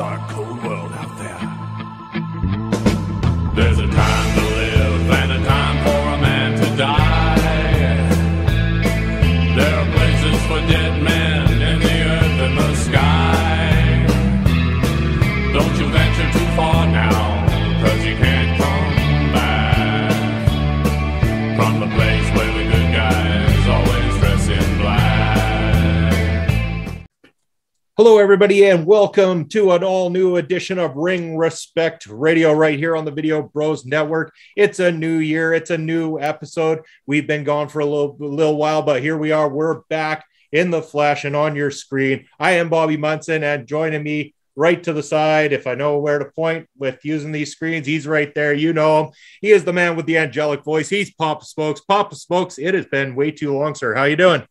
dark, cold Hello, everybody, and welcome to an all new edition of Ring Respect Radio right here on the Video Bros Network. It's a new year, it's a new episode. We've been gone for a little, little while, but here we are. We're back in the flesh and on your screen. I am Bobby Munson, and joining me right to the side, if I know where to point with using these screens, he's right there. You know him. He is the man with the angelic voice. He's Papa Smokes. Papa Smokes, it has been way too long, sir. How you doing?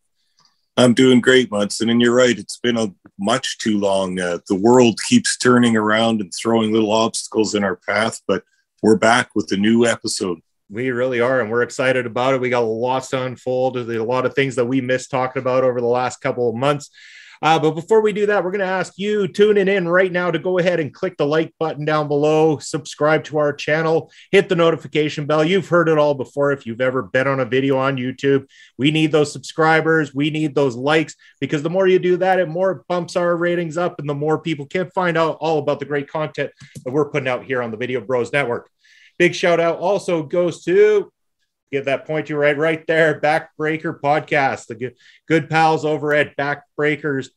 I'm doing great, Munson, and you're right. It's been a much too long. Uh, the world keeps turning around and throwing little obstacles in our path, but we're back with a new episode. We really are, and we're excited about it. We got lots to unfold. There's a lot of things that we missed talking about over the last couple of months. Uh, but before we do that, we're going to ask you tuning in right now to go ahead and click the like button down below, subscribe to our channel, hit the notification bell. You've heard it all before if you've ever been on a video on YouTube. We need those subscribers, we need those likes because the more you do that, it more bumps our ratings up and the more people can find out all about the great content that we're putting out here on the Video Bros Network. Big shout out also goes to get that point you right right there. Backbreaker podcast the good, good pals over at backbreakers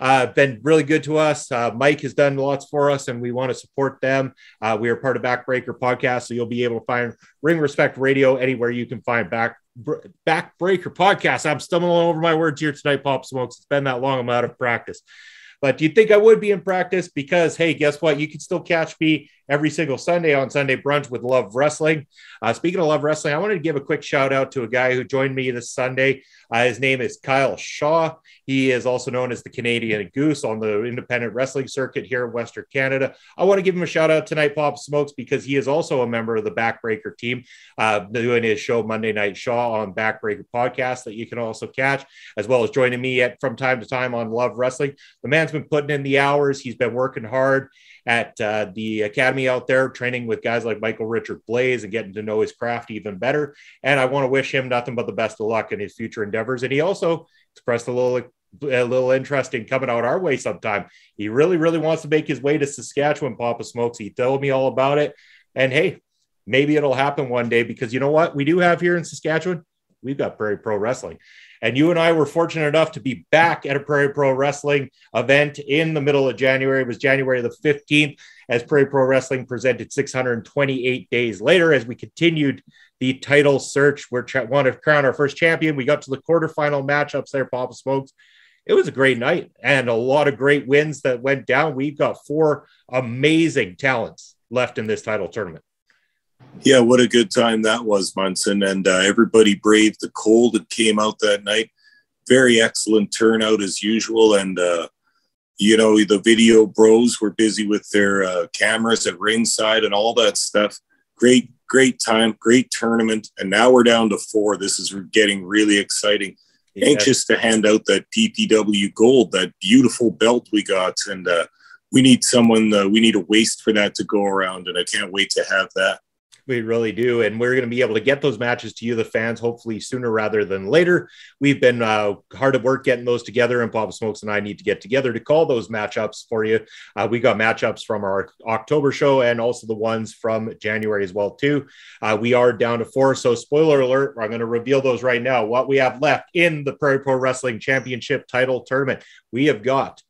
uh, been really good to us. Uh, mike has done lots for us and we want to support them. Uh, we are part of backbreaker podcast so you'll be able to find ring respect radio anywhere you can find back backbreaker podcast. I'm stumbling over my words here tonight pop smokes. It's been that long i'm out of practice. But do you think I would be in practice? Because, hey, guess what? You can still catch me every single Sunday on Sunday Brunch with Love Wrestling. Uh, speaking of Love Wrestling, I wanted to give a quick shout out to a guy who joined me this Sunday. Uh, his name is Kyle Shaw. He is also known as the Canadian Goose on the independent wrestling circuit here in Western Canada. I want to give him a shout out tonight, Pop Smokes, because he is also a member of the Backbreaker team, uh, doing his show Monday Night Shaw on Backbreaker Podcast that you can also catch, as well as joining me at from time to time on Love Wrestling. The man's been putting in the hours. He's been working hard at uh, the academy out there, training with guys like Michael Richard Blaze and getting to know his craft even better. And I want to wish him nothing but the best of luck in his future endeavors. And he also expressed a little a little interest in coming out our way sometime. He really, really wants to make his way to Saskatchewan, Papa Smokes. He told me all about it. And hey, maybe it'll happen one day because you know what we do have here in Saskatchewan? We've got Prairie Pro Wrestling. And you and I were fortunate enough to be back at a Prairie Pro Wrestling event in the middle of January. It was January the 15th as Prairie Pro Wrestling presented 628 days later as we continued the title search. We're want to crown our first champion. We got to the quarterfinal matchups there, Papa Smokes. It was a great night and a lot of great wins that went down. We've got four amazing talents left in this title tournament. Yeah, what a good time that was, Munson. And uh, everybody braved the cold and came out that night. Very excellent turnout as usual. And, uh, you know, the video bros were busy with their uh, cameras at ringside and all that stuff. Great, great time, great tournament. And now we're down to four. This is getting really exciting. Yeah. Anxious to hand out that PPW gold, that beautiful belt we got. And uh, we need someone, uh, we need a waist for that to go around. And I can't wait to have that. We really do. And we're going to be able to get those matches to you, the fans, hopefully sooner rather than later. We've been uh, hard at work getting those together, and Bob Smokes and I need to get together to call those matchups for you. Uh, we got matchups from our October show and also the ones from January as well, too. Uh, we are down to four. So, spoiler alert, I'm going to reveal those right now. What we have left in the Prairie Pro Wrestling Championship title tournament, we have got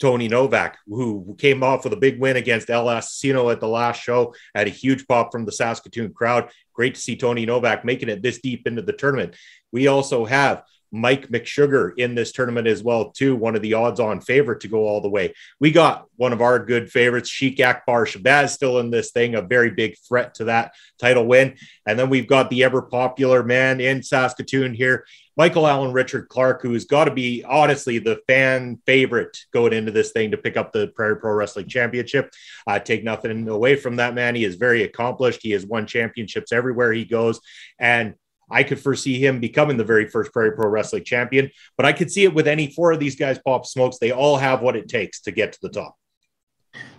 Tony Novak, who came off with a big win against El Assassino at the last show, had a huge pop from the Saskatoon crowd. Great to see Tony Novak making it this deep into the tournament. We also have Mike McSugar in this tournament as well, too. One of the odds-on favorite to go all the way. We got one of our good favorites, Sheik Akbar Shabazz, still in this thing, a very big threat to that title win. And then we've got the ever popular man in Saskatoon here, Michael Allen Richard Clark, who's got to be honestly the fan favorite going into this thing to pick up the Prairie Pro Wrestling Championship. Uh, take nothing away from that man. He is very accomplished. He has won championships everywhere he goes. And I could foresee him becoming the very first Prairie Pro Wrestling champion, but I could see it with any four of these guys, Pop Smokes. They all have what it takes to get to the top.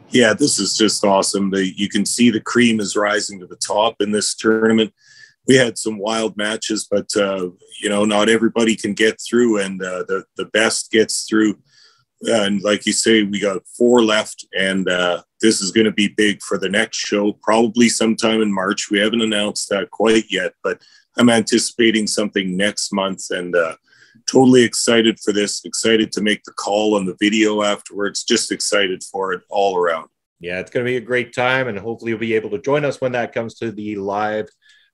Yeah, this is just awesome. The, you can see the cream is rising to the top in this tournament. We had some wild matches, but uh, you know, not everybody can get through, and uh, the the best gets through. And like you say, we got four left, and uh, this is going to be big for the next show, probably sometime in March. We haven't announced that quite yet, but I'm anticipating something next month, and uh, totally excited for this. Excited to make the call on the video afterwards. Just excited for it all around. Yeah, it's going to be a great time, and hopefully you'll be able to join us when that comes to the live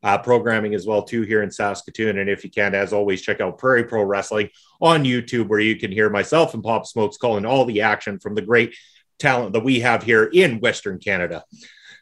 uh, programming as well too here in Saskatoon. And if you can, as always, check out Prairie Pro Wrestling on YouTube, where you can hear myself and Pop Smokes calling all the action from the great talent that we have here in Western Canada.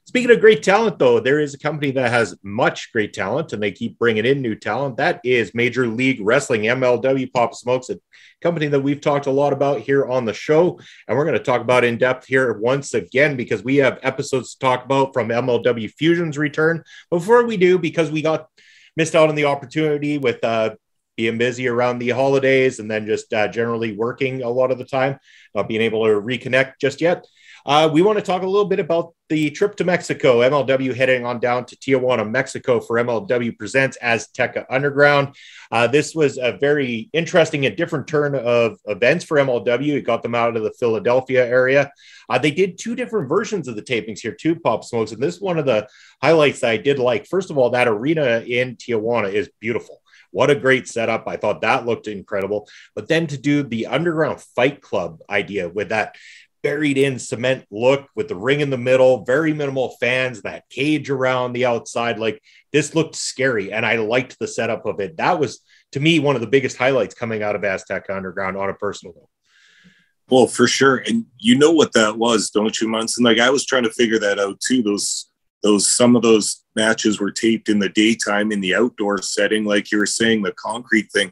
Speaking of great talent, though, there is a company that has much great talent and they keep bringing in new talent. That is Major League Wrestling, MLW Pop Smokes, a company that we've talked a lot about here on the show. And we're going to talk about in depth here once again because we have episodes to talk about from MLW Fusion's return. Before we do, because we got missed out on the opportunity with uh, being busy around the holidays and then just uh, generally working a lot of the time, not being able to reconnect just yet. Uh, we want to talk a little bit about the trip to Mexico. MLW heading on down to Tijuana, Mexico for MLW Presents Azteca Underground. Uh, this was a very interesting and different turn of events for MLW. It got them out of the Philadelphia area. Uh, they did two different versions of the tapings here, too, Pop Smokes. And this is one of the highlights that I did like. First of all, that arena in Tijuana is beautiful. What a great setup. I thought that looked incredible. But then to do the underground fight club idea with that buried in cement look with the ring in the middle, very minimal fans, that cage around the outside. Like this looked scary, and I liked the setup of it. That was to me one of the biggest highlights coming out of Aztec Underground on a personal level. Well, for sure, and you know what that was, don't you, Munson? Like I was trying to figure that out too. Those those some of those matches were taped in the daytime in the outdoor setting, like you were saying, the concrete thing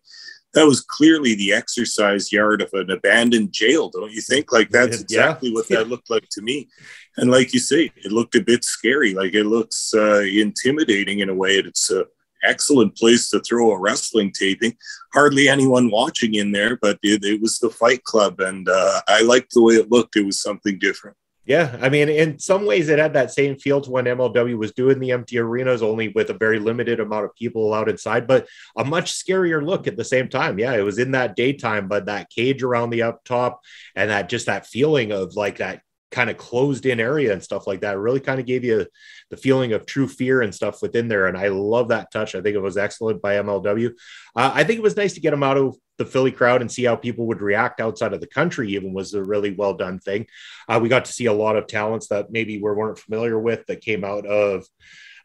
that was clearly the exercise yard of an abandoned jail, don't you think? Like that's exactly yeah. what that looked like to me. And like you say, it looked a bit scary. Like it looks uh, intimidating in a way. It's a excellent place to throw a wrestling taping. Hardly anyone watching in there, but it, it was the Fight Club, and uh, I liked the way it looked. It was something different. Yeah, I mean, in some ways, it had that same feel to when MLW was doing the empty arenas, only with a very limited amount of people allowed inside, but a much scarier look at the same time. Yeah, it was in that daytime, but that cage around the up top and that just that feeling of like that kind of closed in area and stuff like that really kind of gave you the feeling of true fear and stuff within there. And I love that touch. I think it was excellent by MLW. Uh, I think it was nice to get them out of the Philly crowd and see how people would react outside of the country, even was a really well done thing. Uh, we got to see a lot of talents that maybe we weren't familiar with that came out of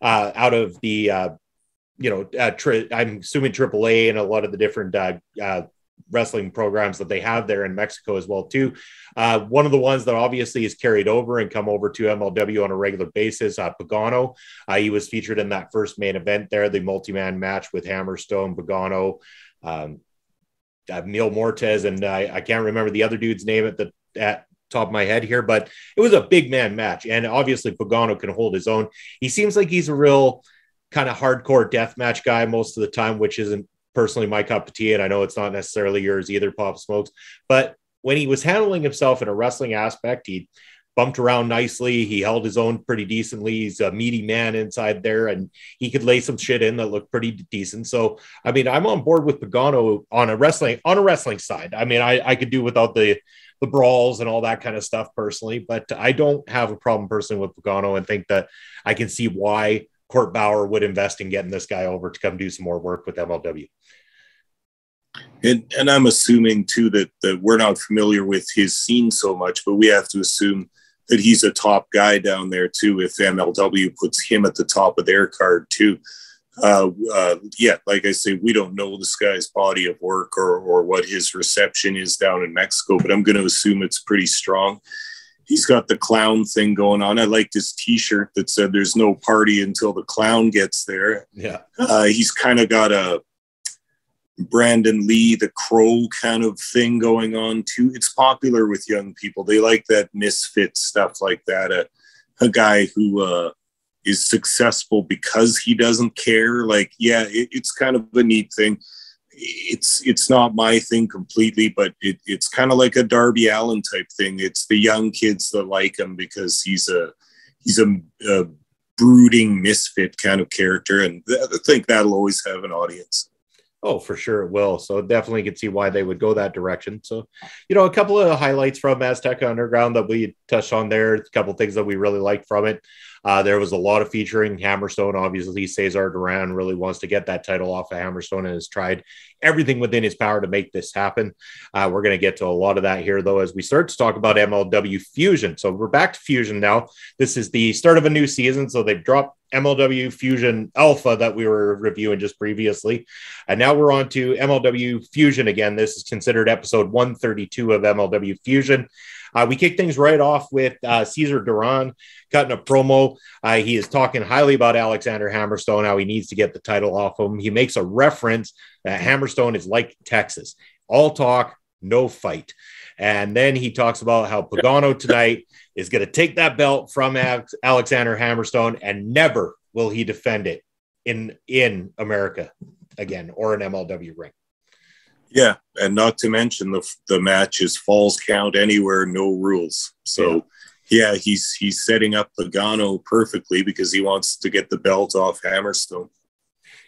uh, out of the uh, you know, uh, tri- I'm assuming AAA and a lot of the different uh, uh, wrestling programs that they have there in Mexico as well too. Uh, one of the ones that obviously is carried over and come over to MLW on a regular basis, uh, Pagano. Uh, he was featured in that first main event there, the multi-man match with Hammerstone, Pagano, um, uh, Mil Muertes, and I, I can't remember the other dude's name at the at top of my head here, but it was a big man match, and obviously Pagano can hold his own. He seems like he's a real kind of hardcore death match guy most of the time, which isn't personally my cup of tea, and I know it's not necessarily yours either, Pop Smokes. But when he was handling himself in a wrestling aspect, he bumped around nicely. He held his own pretty decently. He's a meaty man inside there, and he could lay some shit in that looked pretty decent. So, I mean, I'm on board with Pagano on a wrestling on a wrestling side. I mean, I, I could do without the the brawls and all that kind of stuff personally, but I don't have a problem personally with Pagano and think that I can see why Court Bauer would invest in getting this guy over to come do some more work with MLW. And, and I'm assuming too that, that we're not familiar with his scene so much, but we have to assume that he's a top guy down there too. If MLW puts him at the top of their card too, uh, uh, yeah, like I say, we don't know this guy's body of work or or what his reception is down in Mexico, but I'm going to assume it's pretty strong. He's got the clown thing going on. I liked his T-shirt that said "There's no party until the clown gets there." Yeah, uh, he's kind of got a Brandon Lee, the crow kind of thing going on too. It's popular with young people. They like that misfit stuff like that. A, a guy who uh, is successful because he doesn't care. Like, yeah, it, it's kind of a neat thing. It's it's not my thing completely, but it, it's kind of like a Darby Allin type thing. It's the young kids that like him because he's a he's a, a brooding misfit kind of character, and th- I think that'll always have an audience. Oh, for sure it will. So definitely can see why they would go that direction. So, you know, a couple of highlights from Azteca Underground that we touched on there, a couple things that we really liked from it. Uh, there was a lot of featuring Hammerstone. Obviously, Cesar Duran really wants to get that title off of Hammerstone and has tried everything within his power to make this happen. Uh, we're going to get to a lot of that here, though, as we start to talk about MLW Fusion. So we're back to Fusion now. This is the start of a new season. So they've dropped MLW Fusion Alpha that we were reviewing just previously. And now we're on to MLW Fusion again. This is considered episode 132 of MLW Fusion. Uh, we kick things right off with uh, Cesar Duran cutting a promo. Uh, he is talking highly about Alexander Hammerstone, how he needs to get the title off him. He makes a reference that Hammerstone is like Texas all talk, no fight. And then he talks about how Pagano tonight is going to take that belt from Alexander Hammerstone and never will he defend it in in America again or an MLW ring. Yeah, and not to mention the the match is falls count anywhere, no rules. So yeah, yeah he's he's setting up Pagano perfectly because he wants to get the belt off Hammerstone.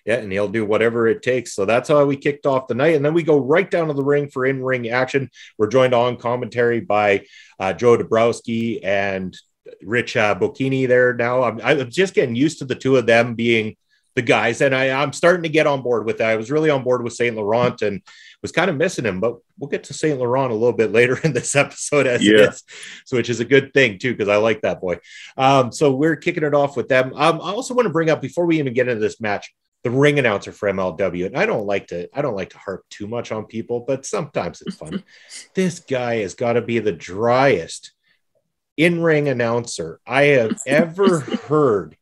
Yeah, and he'll do whatever it takes. So that's how we kicked off the night. And then we go right down to the ring for in ring action. We're joined on commentary by uh, Joe Dabrowski and Rich uh, Bocchini there now. I'm, I'm just getting used to the two of them being the guys, and I, I'm starting to get on board with that. I was really on board with St. Laurent and was kind of missing him, but we'll get to St. Laurent a little bit later in this episode as yeah. it is, so which is a good thing too, because I like that boy. Um, so we're kicking it off with them. Um, I also want to bring up before we even get into this match, the ring announcer for MLW. And I don't like to, I don't like to harp too much on people, but sometimes it's fun. this guy has got to be the driest in-ring announcer I have ever heard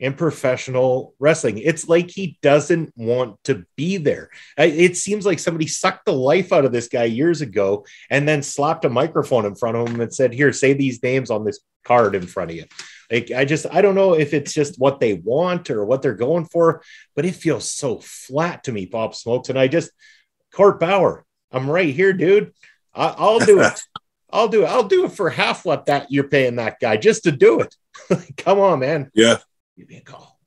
in professional wrestling. It's like he doesn't want to be there. It seems like somebody sucked the life out of this guy years ago and then slapped a microphone in front of him and said, Here, say these names on this card in front of you. Like, I just, I don't know if it's just what they want or what they're going for, but it feels so flat to me, Bob Smokes. And I just, Court Bauer, I'm right here, dude. I, will do it. I'll do it. I'll do it for half what that you're paying that guy just to do it. Come on, man. Yeah give me a call.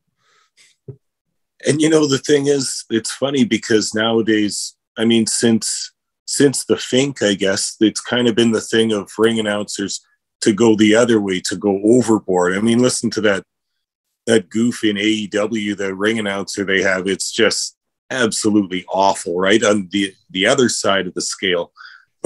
and you know the thing is, it's funny because nowadays, I mean, since since the Fink, I guess it's kind of been the thing of ring announcers to go the other way, to go overboard. I mean, listen to that that goof in AEW, the ring announcer they have. It's just absolutely awful, right? On the the other side of the scale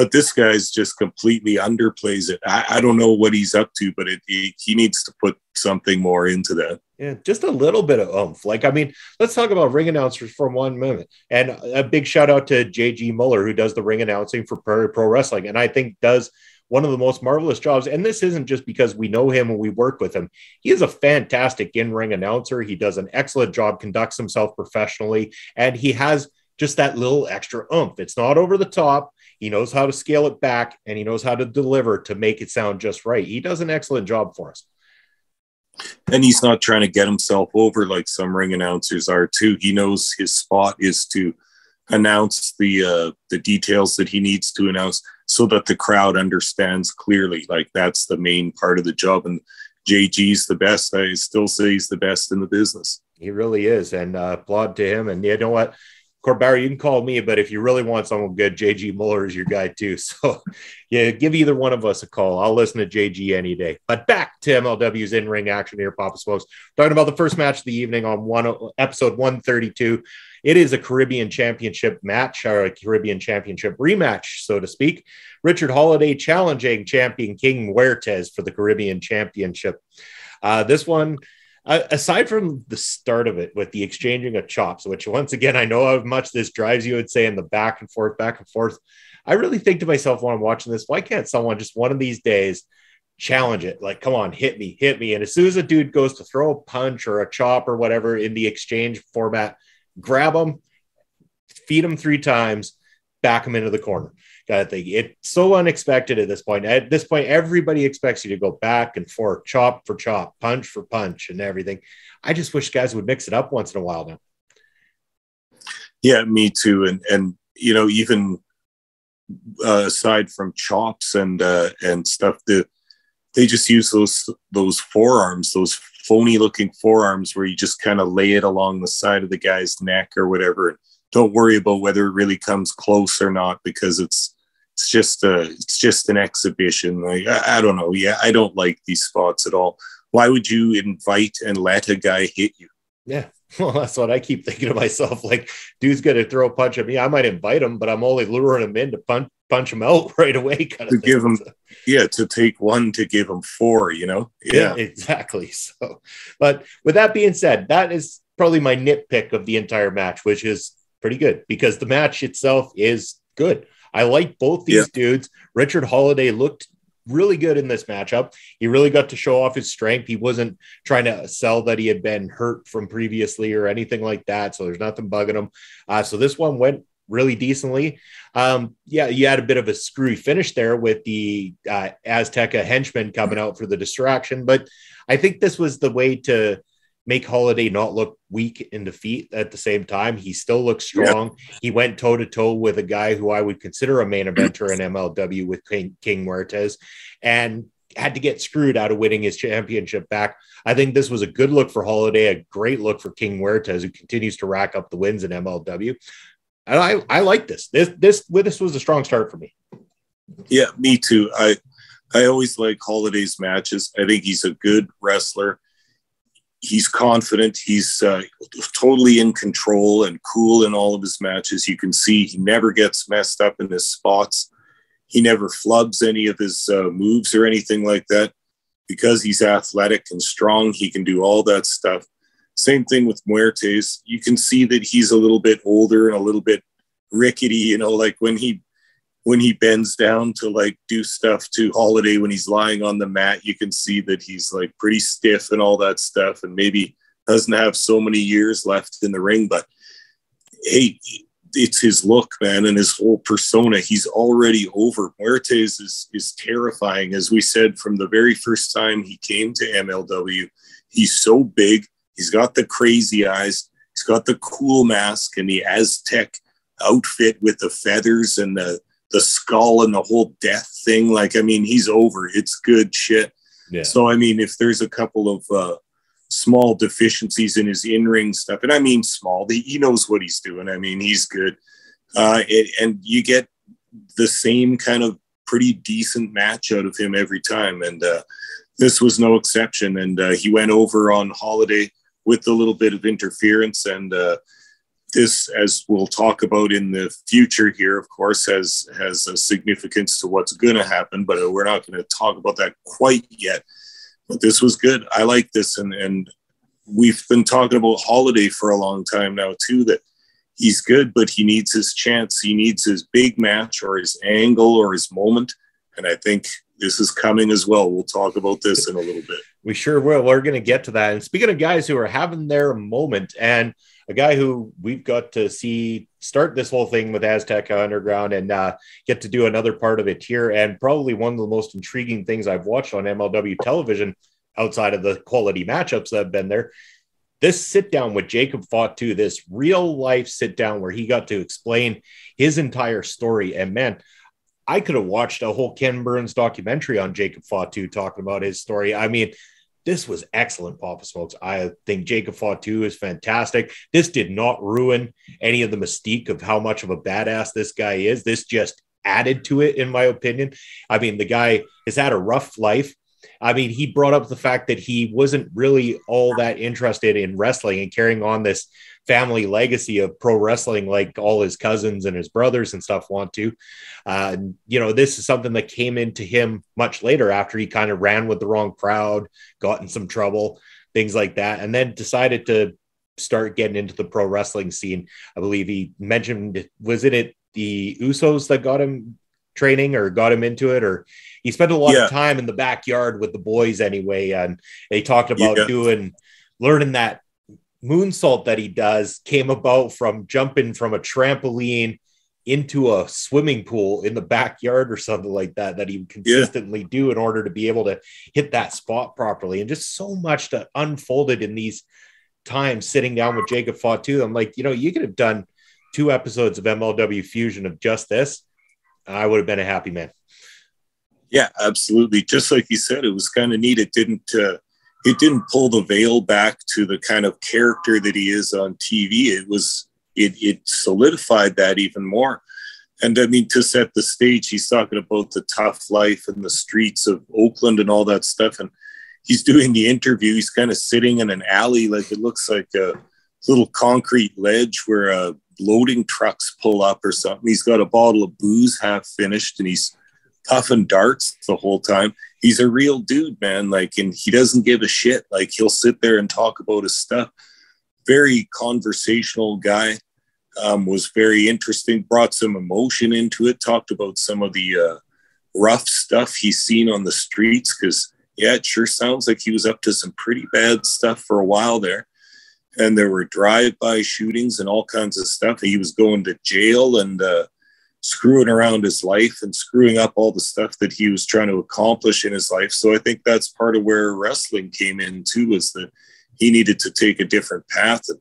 but this guy's just completely underplays it. I, I don't know what he's up to, but it, he, he needs to put something more into that. Yeah, just a little bit of oomph. Like, I mean, let's talk about ring announcers for one minute. And a big shout out to JG Muller, who does the ring announcing for Prairie Pro Wrestling, and I think does one of the most marvelous jobs. And this isn't just because we know him and we work with him. He is a fantastic in ring announcer. He does an excellent job, conducts himself professionally, and he has just that little extra oomph. It's not over the top he knows how to scale it back and he knows how to deliver to make it sound just right. He does an excellent job for us. And he's not trying to get himself over like some ring announcers are too. He knows his spot is to announce the uh, the details that he needs to announce so that the crowd understands clearly. Like that's the main part of the job. And JG's the best. I still say he's the best in the business. He really is, and uh, applaud to him. And you know what? Court Bauer, you can call me, but if you really want someone good, JG Muller is your guy too. So, yeah, give either one of us a call. I'll listen to JG any day. But back to MLW's in ring action here, Papa Smokes. Talking about the first match of the evening on one episode 132. It is a Caribbean Championship match, or a Caribbean Championship rematch, so to speak. Richard Holliday challenging champion King Muertes for the Caribbean Championship. Uh, this one uh, aside from the start of it with the exchanging of chops, which once again, I know how much this drives you, would say in the back and forth, back and forth. I really think to myself when I'm watching this, why can't someone just one of these days challenge it? Like, come on, hit me, hit me. And as soon as a dude goes to throw a punch or a chop or whatever in the exchange format, grab him, feed him three times, back him into the corner of thing. It's so unexpected at this point. At this point, everybody expects you to go back and forth, chop for chop, punch for punch, and everything. I just wish guys would mix it up once in a while now. Yeah, me too. And and you know, even uh, aside from chops and uh, and stuff, the they just use those those forearms, those phony looking forearms where you just kind of lay it along the side of the guy's neck or whatever. Don't worry about whether it really comes close or not because it's it's just a it's just an exhibition. Like I, I don't know. Yeah, I don't like these spots at all. Why would you invite and let a guy hit you? Yeah. Well, that's what I keep thinking to myself. Like, dude's gonna throw a punch at me. I might invite him, but I'm only luring him in to punch punch him out right away. Kind to of give him, yeah, to take one to give him four. You know, yeah. yeah, exactly. So, but with that being said, that is probably my nitpick of the entire match, which is pretty good because the match itself is good. I like both these yeah. dudes. Richard Holliday looked really good in this matchup. He really got to show off his strength. He wasn't trying to sell that he had been hurt from previously or anything like that. So there's nothing bugging him. Uh, so this one went really decently. Um, yeah, you had a bit of a screwy finish there with the uh, Azteca henchman coming out for the distraction, but I think this was the way to make Holliday not look weak in defeat at the same time. He still looks strong. He went toe to toe with a guy who I would consider a main eventer in MLW with King, King Muertes and had to get screwed out of winning his championship back. I think this was a good look for Holliday, a great look for King Muertes, who continues to rack up the wins in MLW. And I, I like this. This this this was a strong start for me. Yeah, me too. I I always like Holliday's matches. I think he's a good wrestler he's confident. He's uh, totally in control and cool in all of his matches. You can see he never gets messed up in his spots. He never flubs any of his uh, moves or anything like that. Because he's athletic and strong, he can do all that stuff. Same thing with Muertes. You can see that he's a little bit older and a little bit rickety. You know, like when he when he bends down to like do stuff to Holliday when he's lying on the mat, you can see that he's like pretty stiff and all that stuff, and maybe doesn't have so many years left in the ring. But hey, it's his look, man, and his whole persona. He's already over. Muertes is is terrifying, as we said from the very first time he came to MLW. He's so big. He's got the crazy eyes. He's got the cool mask and the Aztec outfit with the feathers and the the skull and the whole death thing. Like, I mean, he's over. It's good shit. Yeah. So, I mean, if there's a couple of uh, small deficiencies in his in ring stuff, and I mean small, he knows what he's doing. I mean, he's good. Uh, it, and you get the same kind of pretty decent match out of him every time. And uh, this was no exception. And uh, he went over on Holliday with a little bit of interference and uh, this, as we'll talk about in the future here, of course, has has a significance to what's going to happen, but we're not going to talk about that quite yet. But this was good. I like this, and and we've been talking about Holliday for a long time now too. That he's good, but he needs his chance. He needs his big match or his angle or his moment, and I think this is coming as well. We'll talk about this in a little bit. We sure will. We're going to get to that. And speaking of guys who are having their moment, and a guy who we've got to see start this whole thing with Azteca Underground and uh, get to do another part of it here. And probably one of the most intriguing things I've watched on MLW television outside of the quality matchups that have been there. This sit down with Jacob Fatu, this real life sit down where he got to explain his entire story. And man, I could have watched a whole Ken Burns documentary on Jacob Fatu talking about his story. I mean, this was excellent, Papa Smokes. I think Jacob Fatu is fantastic. This did not ruin any of the mystique of how much of a badass this guy is. This just added to it, in my opinion. I mean, the guy has had a rough life. I mean, he brought up the fact that he wasn't really all that interested in wrestling and carrying on this family legacy of pro wrestling like all his cousins and his brothers and stuff want to. Uh, you know, this is something that came into him much later after he kind of ran with the wrong crowd, got in some trouble, things like that, and then decided to start getting into the pro wrestling scene. I believe he mentioned, was it it the Usos that got him training or got him into it or he spent a lot yeah. of time in the backyard with the boys anyway and they talked about yeah. doing learning that moonsault that he does came about from jumping from a trampoline into a swimming pool in the backyard or something like that that he would consistently yeah. do in order to be able to hit that spot properly and just so much that unfolded in these times sitting down with Jacob Fatu. I'm like, you know, you could have done two episodes of MLW Fusion of just this, I would have been a happy man. Yeah, absolutely. Just like you said, it was kind of neat. It didn't uh, it didn't pull the veil back to the kind of character that he is on TV. It was it it solidified that even more. And I mean, to set the stage, he's talking about the tough life and the streets of Oakland and all that stuff. And he's doing the interview. He's kind of sitting in an alley, like it looks like a little concrete ledge where uh, loading trucks pull up or something. He's got a bottle of booze half finished and he's puffing darts the whole time. He's a real dude, man. Like, and he doesn't give a shit. Like, he'll sit there and talk about his stuff. Very conversational guy. Um, was very interesting. Brought some emotion into it. Talked about some of the uh, rough stuff he's seen on the streets. Because yeah, it sure sounds like he was up to some pretty bad stuff for a while there. And there were drive-by shootings and all kinds of stuff. He was going to jail and uh, screwing around his life and screwing up all the stuff that he was trying to accomplish in his life. So I think that's part of where wrestling came in too, was that he needed to take a different path. And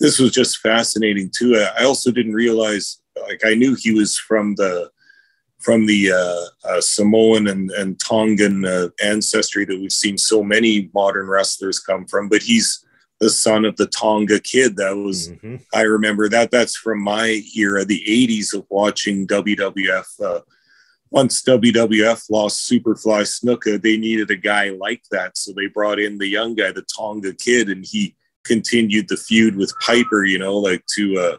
this was just fascinating too. I also didn't realize, like, I knew he was from the from the uh, uh, Samoan and, and Tongan uh, ancestry that we've seen so many modern wrestlers come from, but he's the son of the Tonga kid. That was mm-hmm. I remember that. That's from my era, the '80s of watching WWF. Uh, once WWF lost Superfly Snuka, they needed a guy like that, so they brought in the young guy, the Tonga kid, and he continued the feud with Piper. You know, like to uh,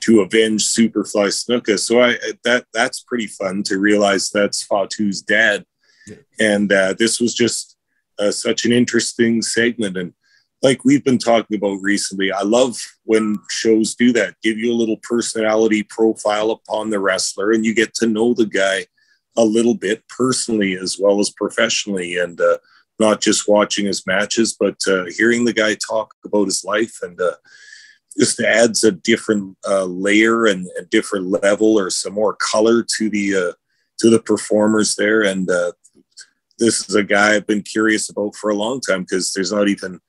to avenge Superfly Snuka. So I that that's pretty fun to realize that's Fatu's dad, yeah. and uh, this was just uh, such an interesting segment and like we've been talking about recently, I love when shows do that, give you a little personality profile upon the wrestler, and you get to know the guy a little bit personally as well as professionally, and uh, not just watching his matches, but uh, hearing the guy talk about his life, and uh, just adds a different uh, layer and a different level or some more color to the uh, to the performers there. And uh, this is a guy I've been curious about for a long time because there's not even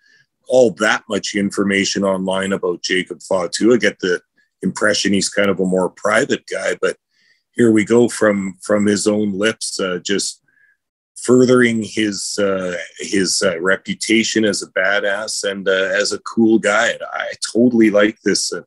all that much information online about Jacob Fatu. I get the impression he's kind of a more private guy, but here we go from from his own lips, uh, just furthering his uh, his uh, reputation as a badass and uh, as a cool guy. And I totally like this. Uh,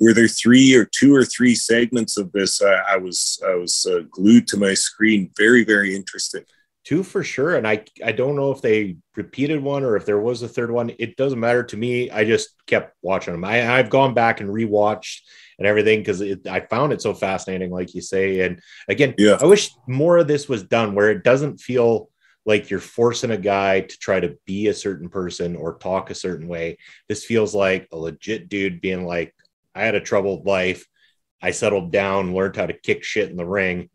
were there three or two or three segments of this? I, I was I was uh, glued to my screen. Very very interesting two for sure. And I I don't know if they repeated one or if there was a third one. It doesn't matter to me. I just kept watching them. I, I've gone back and rewatched and everything because I found it so fascinating, like you say. And again, yeah. I wish more of this was done where it doesn't feel like you're forcing a guy to try to be a certain person or talk a certain way. This feels like a legit dude being like, I had a troubled life. I settled down, learned how to kick shit in the ring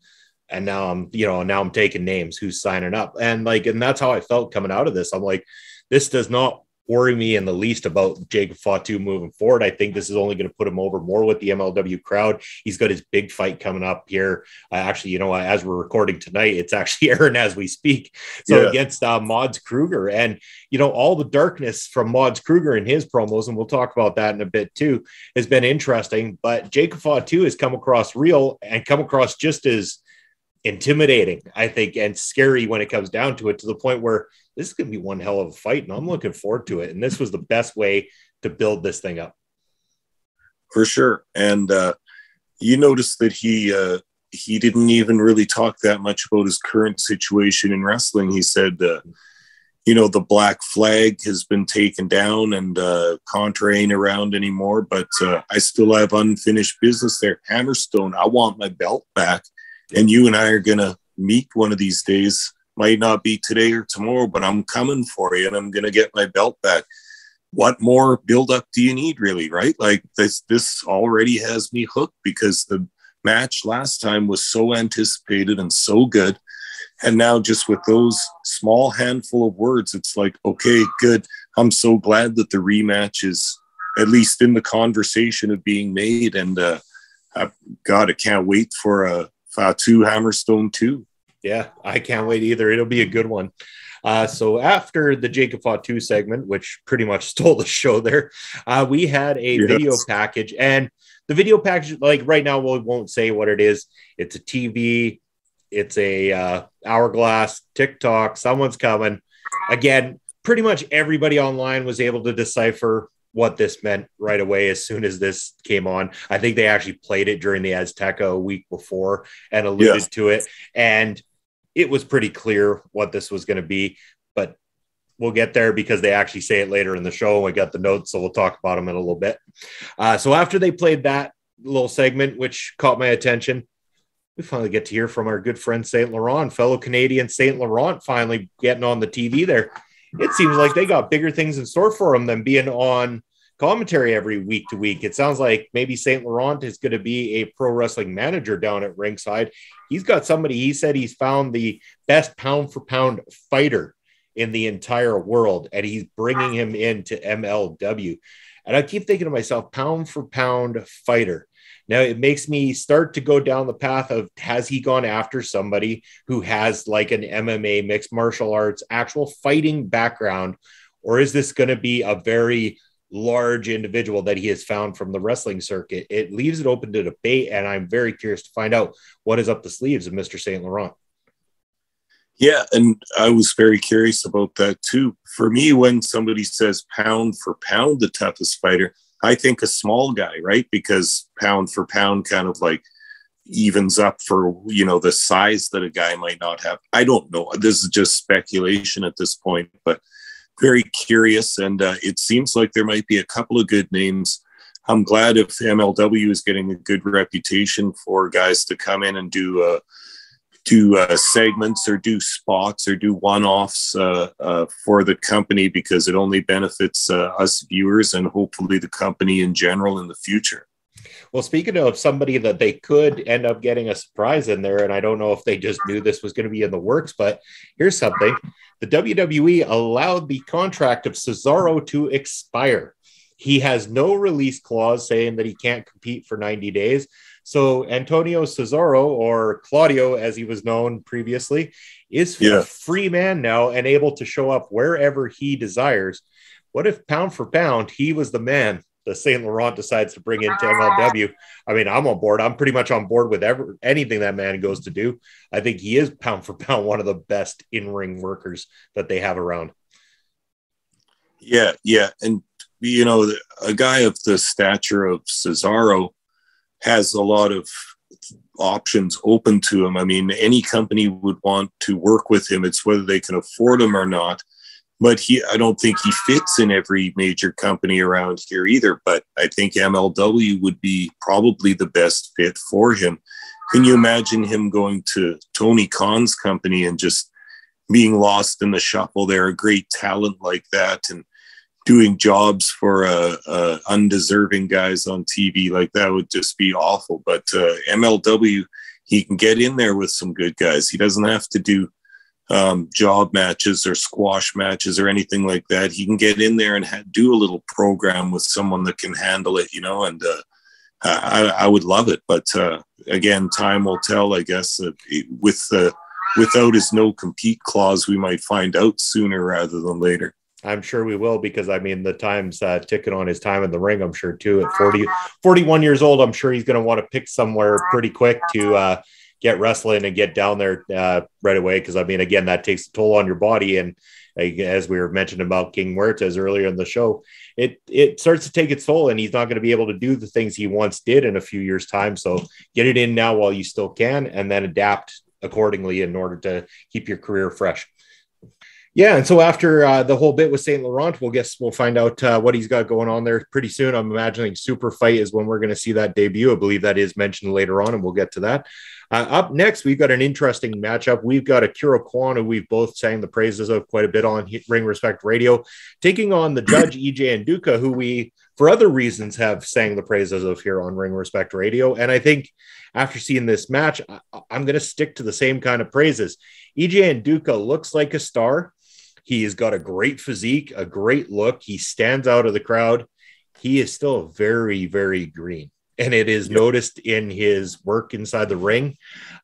and now I'm, you know, now I'm taking names who's signing up. And like, and that's how I felt coming out of this. I'm like, this does not worry me in the least about Jacob Fatu moving forward. I think this is only going to put him over more with the MLW crowd. He's got his big fight coming up here. Uh, actually, you know, as we're recording tonight, it's actually airing as we speak. So yeah. against uh, Mads Krugger, and you know, all the darkness from Mads Krugger in his promos, and we'll talk about that in a bit too, has been interesting. But Jacob Fatu has come across real and come across just as intimidating, I think, and scary when it comes down to it, to the point where this is going to be one hell of a fight, and I'm looking forward to it. And this was the best way to build this thing up. For sure, and uh, you notice that he uh, he didn't even really talk that much about his current situation in wrestling. He said. Uh, you know the black flag has been taken down and uh, Contra ain't around anymore, but uh, I still have unfinished business there. Hammerstone, I want my belt back and you and I are going to meet one of these days. Might not be today or tomorrow, but I'm coming for you and I'm going to get my belt back. What more build up do you need, really? Right? Like this, this already has me hooked because the match last time was so anticipated and so good. And now, just with those small handful of words, it's like, okay, good. I'm so glad that the rematch is at least in the conversation of being made. And uh, God, I can't wait for a Fatu Hammerstone 2. Yeah, I can't wait either. It'll be a good one. Uh, so after the Jacob Fatu segment, which pretty much stole the show there, uh, we had a yes. video package. And the video package, like right now, we won't say what it is. It's a TV, it's a uh, hourglass, TikTok, someone's coming. Again, pretty much everybody online was able to decipher what this meant right away as soon as this came on. I think they actually played it during the Azteca a week before and alluded yeah. to it. And it was pretty clear what this was going to be. But we'll get there because they actually say it later in the show. We got the notes, so we'll talk about them in a little bit. Uh, so after they played that little segment, which caught my attention, we finally get to hear from our good friend Saint Laurent, fellow Canadian Saint Laurent, finally getting on the TV there it seems like they got bigger things in store for them than being on commentary every week to week. It sounds like maybe St. Laurent is going to be a pro wrestling manager down at ringside. He's got somebody, he said he's found the best pound for pound fighter in the entire world, and he's bringing him into MLW. And I keep thinking to myself, pound for pound fighter. Now it makes me start to go down the path of has he gone after somebody who has like an MMA mixed martial arts actual fighting background or is this going to be a very large individual that he has found from the wrestling circuit? It leaves it open to debate and I'm very curious to find out what is up the sleeves of Mr. St. Laurent. Yeah, and I was very curious about that too. For me, when somebody says pound for pound the toughest fighter, I think a small guy, right? Because pound for pound kind of like evens up for, you know, the size that a guy might not have. I don't know. This is just speculation at this point, but very curious. And uh, it seems like there might be a couple of good names. I'm glad if MLW is getting a good reputation for guys to come in and do uh, do uh, segments or do spots or do one-offs uh, uh, for the company because it only benefits uh, us viewers and hopefully the company in general in the future. Well, speaking of somebody that they could end up getting a surprise in there, and I don't know if they just knew this was going to be in the works, but here's something: the WWE allowed the contract of Cesaro to expire. He has no release clause saying that he can't compete for 90 days. So Antonio Cesaro, or Claudio as he was known previously, is yeah. a free man now and able to show up wherever he desires. What if pound for pound he was the man the Saint Laurent decides to bring into MLW? I mean, I'm on board. I'm pretty much on board with ever, anything that man goes to do. I think he is pound for pound one of the best in ring workers that they have around. Yeah, yeah, and you know, a guy of the stature of Cesaro has a lot of options open to him. I mean, any company would want to work with him. It's whether they can afford him or not. But he, I don't think he fits in every major company around here either. But I think MLW would be probably the best fit for him. Can you imagine him going to Tony Khan's company and just being lost in the shuffle? They're a great talent like that, and doing jobs for uh, uh, undeserving guys on TV like that would just be awful. But uh, MLW, he can get in there with some good guys. He doesn't have to do um, job matches or squash matches or anything like that. He can get in there and ha- do a little program with someone that can handle it, you know. And uh, I, I, would love it. But uh, again, time will tell. I guess with the without his no compete clause, we might find out sooner rather than later. I'm sure we will because I mean the time's uh, ticking on his time in the ring. I'm sure too. At 40, 41 years old, I'm sure he's going to want to pick somewhere pretty quick to uh, get wrestling and get down there uh, right away. Because I mean, again, that takes a toll on your body. And as we were mentioning about King Muertes earlier in the show, it it starts to take its toll, and he's not going to be able to do the things he once did in a few years' time. So get it in now while you still can, and then adapt accordingly in order to keep your career fresh. Yeah, and so after uh, the whole bit with Saint Laurent, we'll guess we'll find out uh, what he's got going on there pretty soon. I'm imagining Super Fight is when we're going to see that debut. I believe that is mentioned later on, and we'll get to that. Uh, up next, we've got an interesting matchup. We've got Ikuro Kwan, who we've both sang the praises of quite a bit on Ring Respect Radio, taking on the judge EJ Nduka, who we, for other reasons, have sang the praises of here on Ring Respect Radio. And I think after seeing this match, I, am going to stick to the same kind of praises. EJ Nduka looks like a star. He has got a great physique, a great look. He stands out of the crowd. He is still very, very green. And it is noticed in his work inside the ring.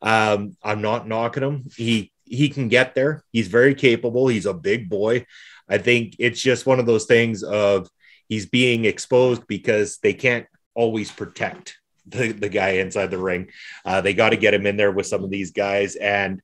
Um, I'm not knocking him. He he can get there. He's very capable. He's a big boy. I think it's just one of those things of he's being exposed because they can't always protect the, the guy inside the ring. Uh, they got to get him in there with some of these guys. And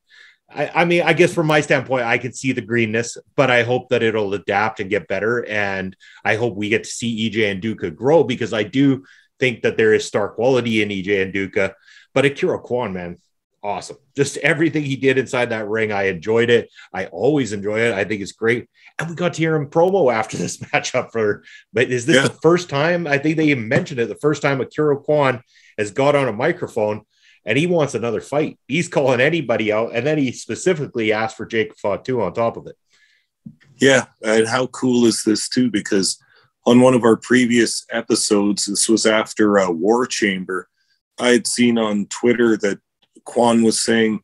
I, I, mean, I guess from my standpoint, I can see the greenness, but I hope that it'll adapt and get better. And I hope we get to see EJ Nduka grow because I do think that there is star quality in EJ Nduka. But Ikuro Kwan, man, awesome. Just everything he did inside that ring, I enjoyed it. I always enjoy it. I think it's great. And we got to hear him promo after this matchup for. But is this yeah. the first time? I think they even mentioned it. The first time Ikuro Kwan has got on a microphone and he wants another fight. He's calling anybody out, and then he specifically asked for Jacob Fatu on top of it. Yeah, and how cool is this too? Because on one of our previous episodes, this was after a War Chamber. I had seen on Twitter that Kwan was saying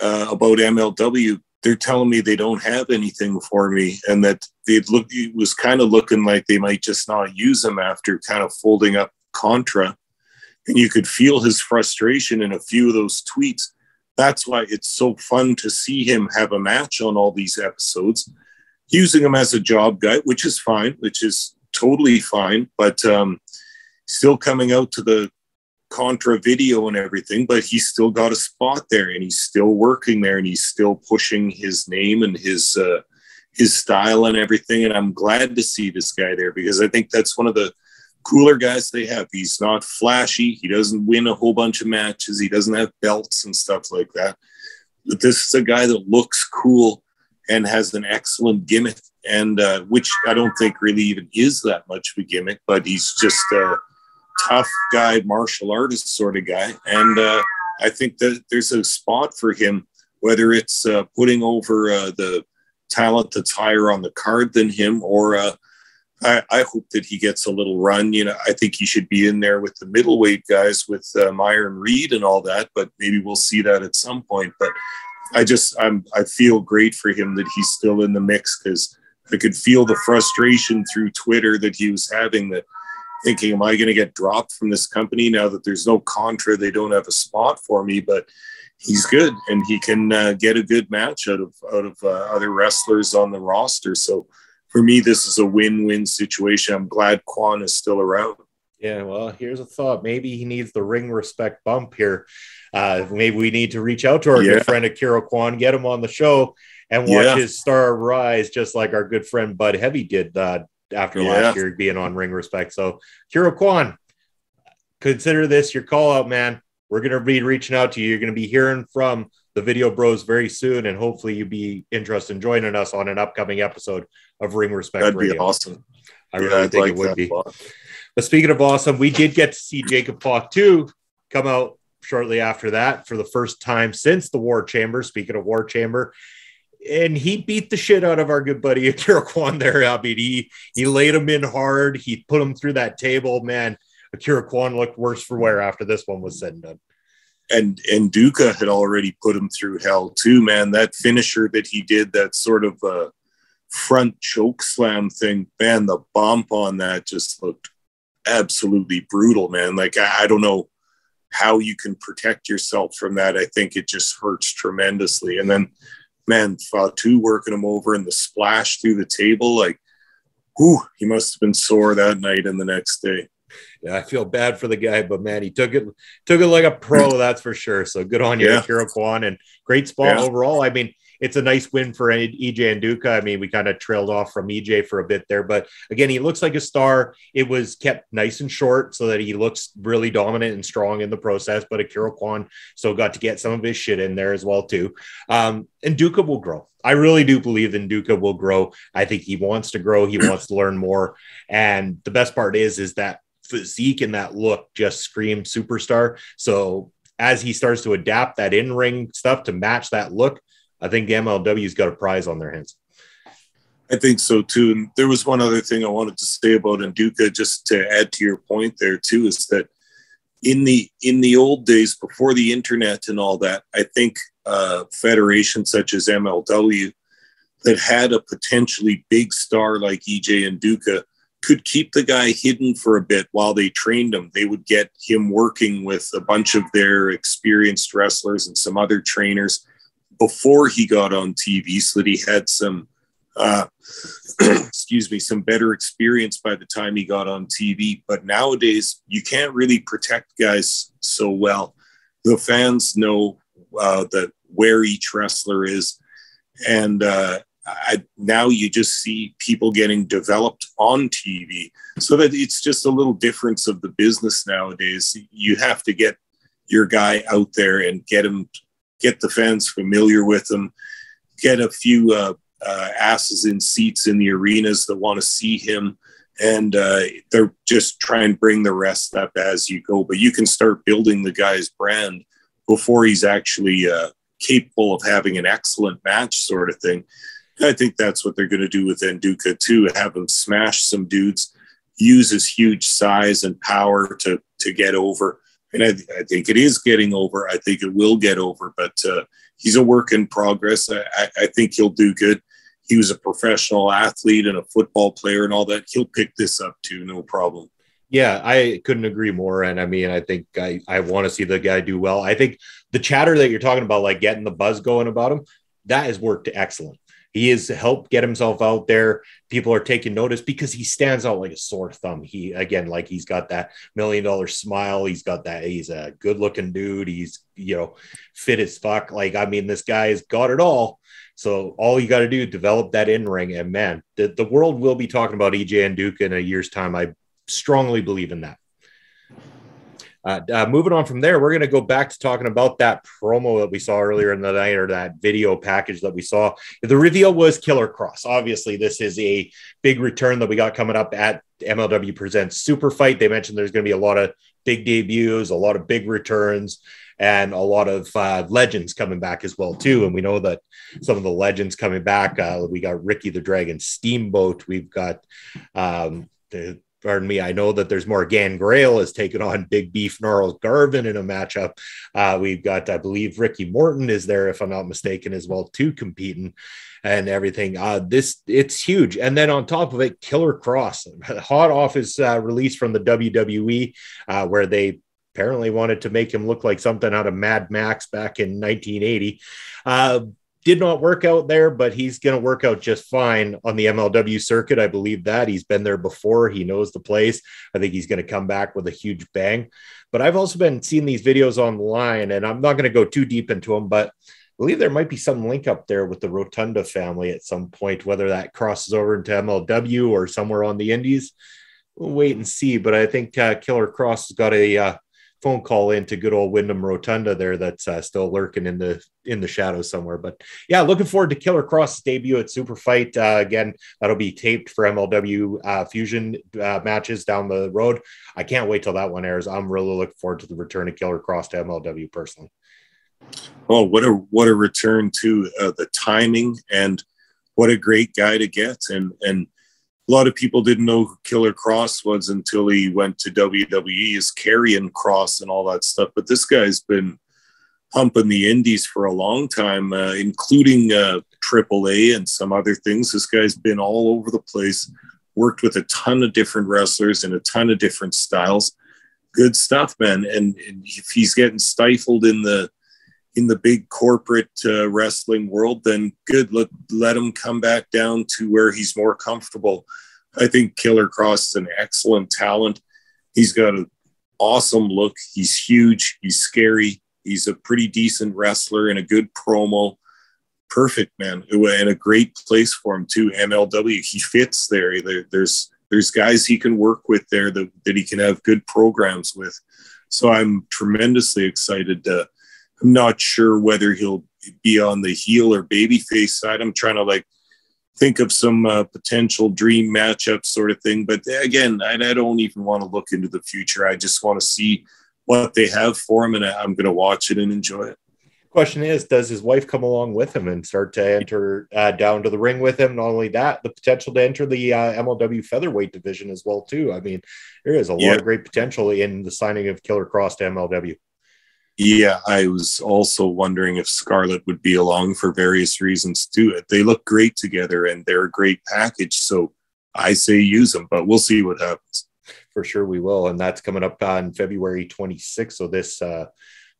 uh, about MLW, they're telling me they don't have anything for me, and that it look it was kind of looking like they might just not use him after kind of folding up Contra, and you could feel his frustration in a few of those tweets. That's why it's so fun to see him have a match on all these episodes, using him as a job guy, which is fine, which is totally fine, but um, still coming out to the contra video and everything, but he's still got a spot there and he's still working there and he's still pushing his name and his uh, his style and everything. And I'm glad to see this guy there because I think that's one of the cooler guys they have. He's not flashy. He doesn't win a whole bunch of matches. He doesn't have belts and stuff like that. But this is a guy that looks cool and has an excellent gimmick, and uh, which I don't think really even is that much of a gimmick, but he's just. a tough guy, martial artist sort of guy. And uh, I think that there's a spot for him, whether it's uh, putting over uh, the talent that's higher on the card than him, or uh, I, I, hope that he gets a little run. You know, I think he should be in there with the middleweight guys with uh, Myron Reed and all that, but maybe we'll see that at some point. But I just, I'm, I feel great for him that he's still in the mix because I could feel the frustration through Twitter that he was having that thinking, am I going to get dropped from this company now that there's no contra? They don't have a spot for me, but he's good and he can uh, get a good match out of out of uh, other wrestlers on the roster. So for me, this is a win-win situation. I'm glad Kwan is still around. Yeah, well, here's a thought. Maybe he needs the ring respect bump here. Uh, maybe we need to reach out to our yeah. good friend Ikuro Kwan, get him on the show, and watch yeah. his star rise, just like our good friend Budd Heavy did uh, after yeah. last year being on ring respect. So Ikuro Kwan, consider this your call out, man. We're going to be reaching out to you. You're going to be hearing from the video bros very soon, and hopefully you'd be interested in joining us on an upcoming episode of Ring Respect That'd Radio. be awesome. I really I'd think like it would be. But speaking of awesome, we did get to see Jacob Fatu come out shortly after that for the first time since the War Chamber. Speaking of War Chamber, and he beat the shit out of our good buddy Ikuro Kwan there. I mean, he he laid him in hard. He put him through that table. Man, Ikuro Kwan looked worse for wear after this one was said and done. And Nduka had already put him through hell too, man. That finisher that he did, that sort of uh, front choke slam thing, man. The bump on that just looked absolutely brutal, man. Like I, I don't know how you can protect yourself from that. I think it just hurts tremendously. And then man, Fatu working him over and the splash through the table, like, whew, he must have been sore that night and the next day. Yeah, I feel bad for the guy, but man, he took it took it like a pro, that's for sure. So good on you, yeah. Ikuro Kwan, and great spot yeah. overall. I mean, it's a nice win for EJ Nduka. I mean, we kind of trailed off from EJ for a bit there, but again, he looks like a star. It was kept nice and short so that he looks really dominant and strong in the process. But Ikuro Kwan still got to get some of his shit in there as well too. Um, and Nduka will grow. I really do believe that Nduka will grow. I think he wants to grow. He wants to learn more. And the best part is, is that physique and that look just screamed superstar. So as he starts to adapt that in ring stuff to match that look, I think MLW's got a prize on their hands. I think so too. And there was one other thing I wanted to say about Nduka, just to add to your point there too, is that in the in the old days before the internet and all that, I think uh, federations such as MLW that had a potentially big star like EJ Nduka could keep the guy hidden for a bit while they trained him. They would get him working with a bunch of their experienced wrestlers and some other trainers before he got on TV so that he had some uh, excuse me, some better experience by the time he got on TV. But nowadays, you can't really protect guys so well. The fans know uh, that where each wrestler is, and uh, I, now you just see people getting developed on TV, so that it's just a little difference of the business nowadays. You have to get your guy out there and get him, get the fans familiar with him, get a few uh, uh, asses in seats in the arenas that want to see him. And uh, they're just try and bring the rest up as you go. But you can start building the guy's brand before he's actually uh, capable of having an excellent match, sort of thing. I think that's what they're going to do with Nduka too. Have him smash some dudes, use his huge size and power to to get over. And I, I think it is getting over. I think it will get over, but uh, he's a work in progress. I, I think he'll do good he was a professional athlete and a football player and all that. He'll pick this up too, no problem. Yeah, I couldn't agree more. And I mean, I think I, I want to see the guy do well. I think the chatter that you're talking about, like getting the buzz going about him, that has worked excellent. He has helped get himself out there. People are taking notice because he stands out like a sore thumb. He again, like he's got that million dollar smile. He's got that. He's a good looking dude. He's you know fit as fuck. Like I mean, this guy has got it all. So all you got to do develop that in ring, and man, the, the world will be talking about EJ Nduka in a year's time. I strongly believe in that. Uh, uh, moving on from there, we're going to go back to talking about that promo that we saw earlier in the night or that video package that we saw. The reveal was Killer Kross. Obviously, this is a big return that we got coming up at MLW Presents Super Fight. They mentioned there's going to be a lot of big debuts, a lot of big returns and a lot of uh, legends coming back as well too. And we know that some of the legends coming back. Uh, we got Ricky the Dragon Steamboat. We've got um, the pardon me, I know that there's more. Gangrel has taken on Big Beef Gnarles Garvin in a matchup. Uh, we've got, I believe, Ricky Morton is there, if I'm not mistaken, as well, too, competing and everything. Uh, this it's huge. And then on top of it, Killer Kross, hot off his uh, release from the WWE, uh, where they apparently wanted to make him look like something out of Mad Max back in 1980. Did not work out there, but he's going to work out just fine on the MLW circuit. I believe that he's been there before. He knows the place. I think he's going to come back with a huge bang. But I've also been seeing these videos online, and I'm not going to go too deep into them, but I believe there might be some link up there with the Rotunda family at some point, whether that crosses over into MLW or somewhere on the Indies. We'll wait and see. But I think uh, Killer Kross has got a uh, phone call into good old Wyndham Rotunda there that's uh, still lurking in the in the shadows somewhere. But yeah, looking forward to Killer Kross's debut at Super Fight. Uh, again, that'll be taped for MLW uh, Fusion uh, matches down the road. I can't wait till that one airs. I'm really looking forward to the return of Killer Kross to MLW personally. Oh, what a what a return to uh, the timing and what a great guy to get and and a lot of people didn't know who Killer Kross was until he went to WWE as Karrion Kross and all that stuff. But this guy's been humping the indies for a long time, uh, including uh, AAA and some other things. This guy's been all over the place, worked with a ton of different wrestlers and a ton of different styles. Good stuff, man. And, and if he's getting stifled in the in the big corporate uh, wrestling world, then good. Let let him come back down to where he's more comfortable. I think Killer Kross is an excellent talent. He's got an awesome look. He's huge. He's scary. He's a pretty decent wrestler and a good promo. Perfect man, and a great place for him too. MLW, he fits there. there there's there's guys he can work with there that, that he can have good programs with. So I'm tremendously excited to I'm not sure whether he'll be on the heel or babyface side. I'm trying to like think of some uh, potential dream matchup sort of thing. But again, I, I, don't even want to look into the future. I just want to see what they have for him, and I'm going to watch it and enjoy it. Question is, does his wife come along with him and start to enter uh, down to the ring with him? Not only that, the potential to enter the uh, MLW featherweight division as well too. I mean, there is a yeah. lot of great potential in the signing of Killer Kross to MLW. Yeah, I was also wondering if Scarlett would be along for various reasons too. They look great together and they're a great package. So I say use them, but we'll see what happens. For sure, we will. And that's coming up on February 26th. So this, uh,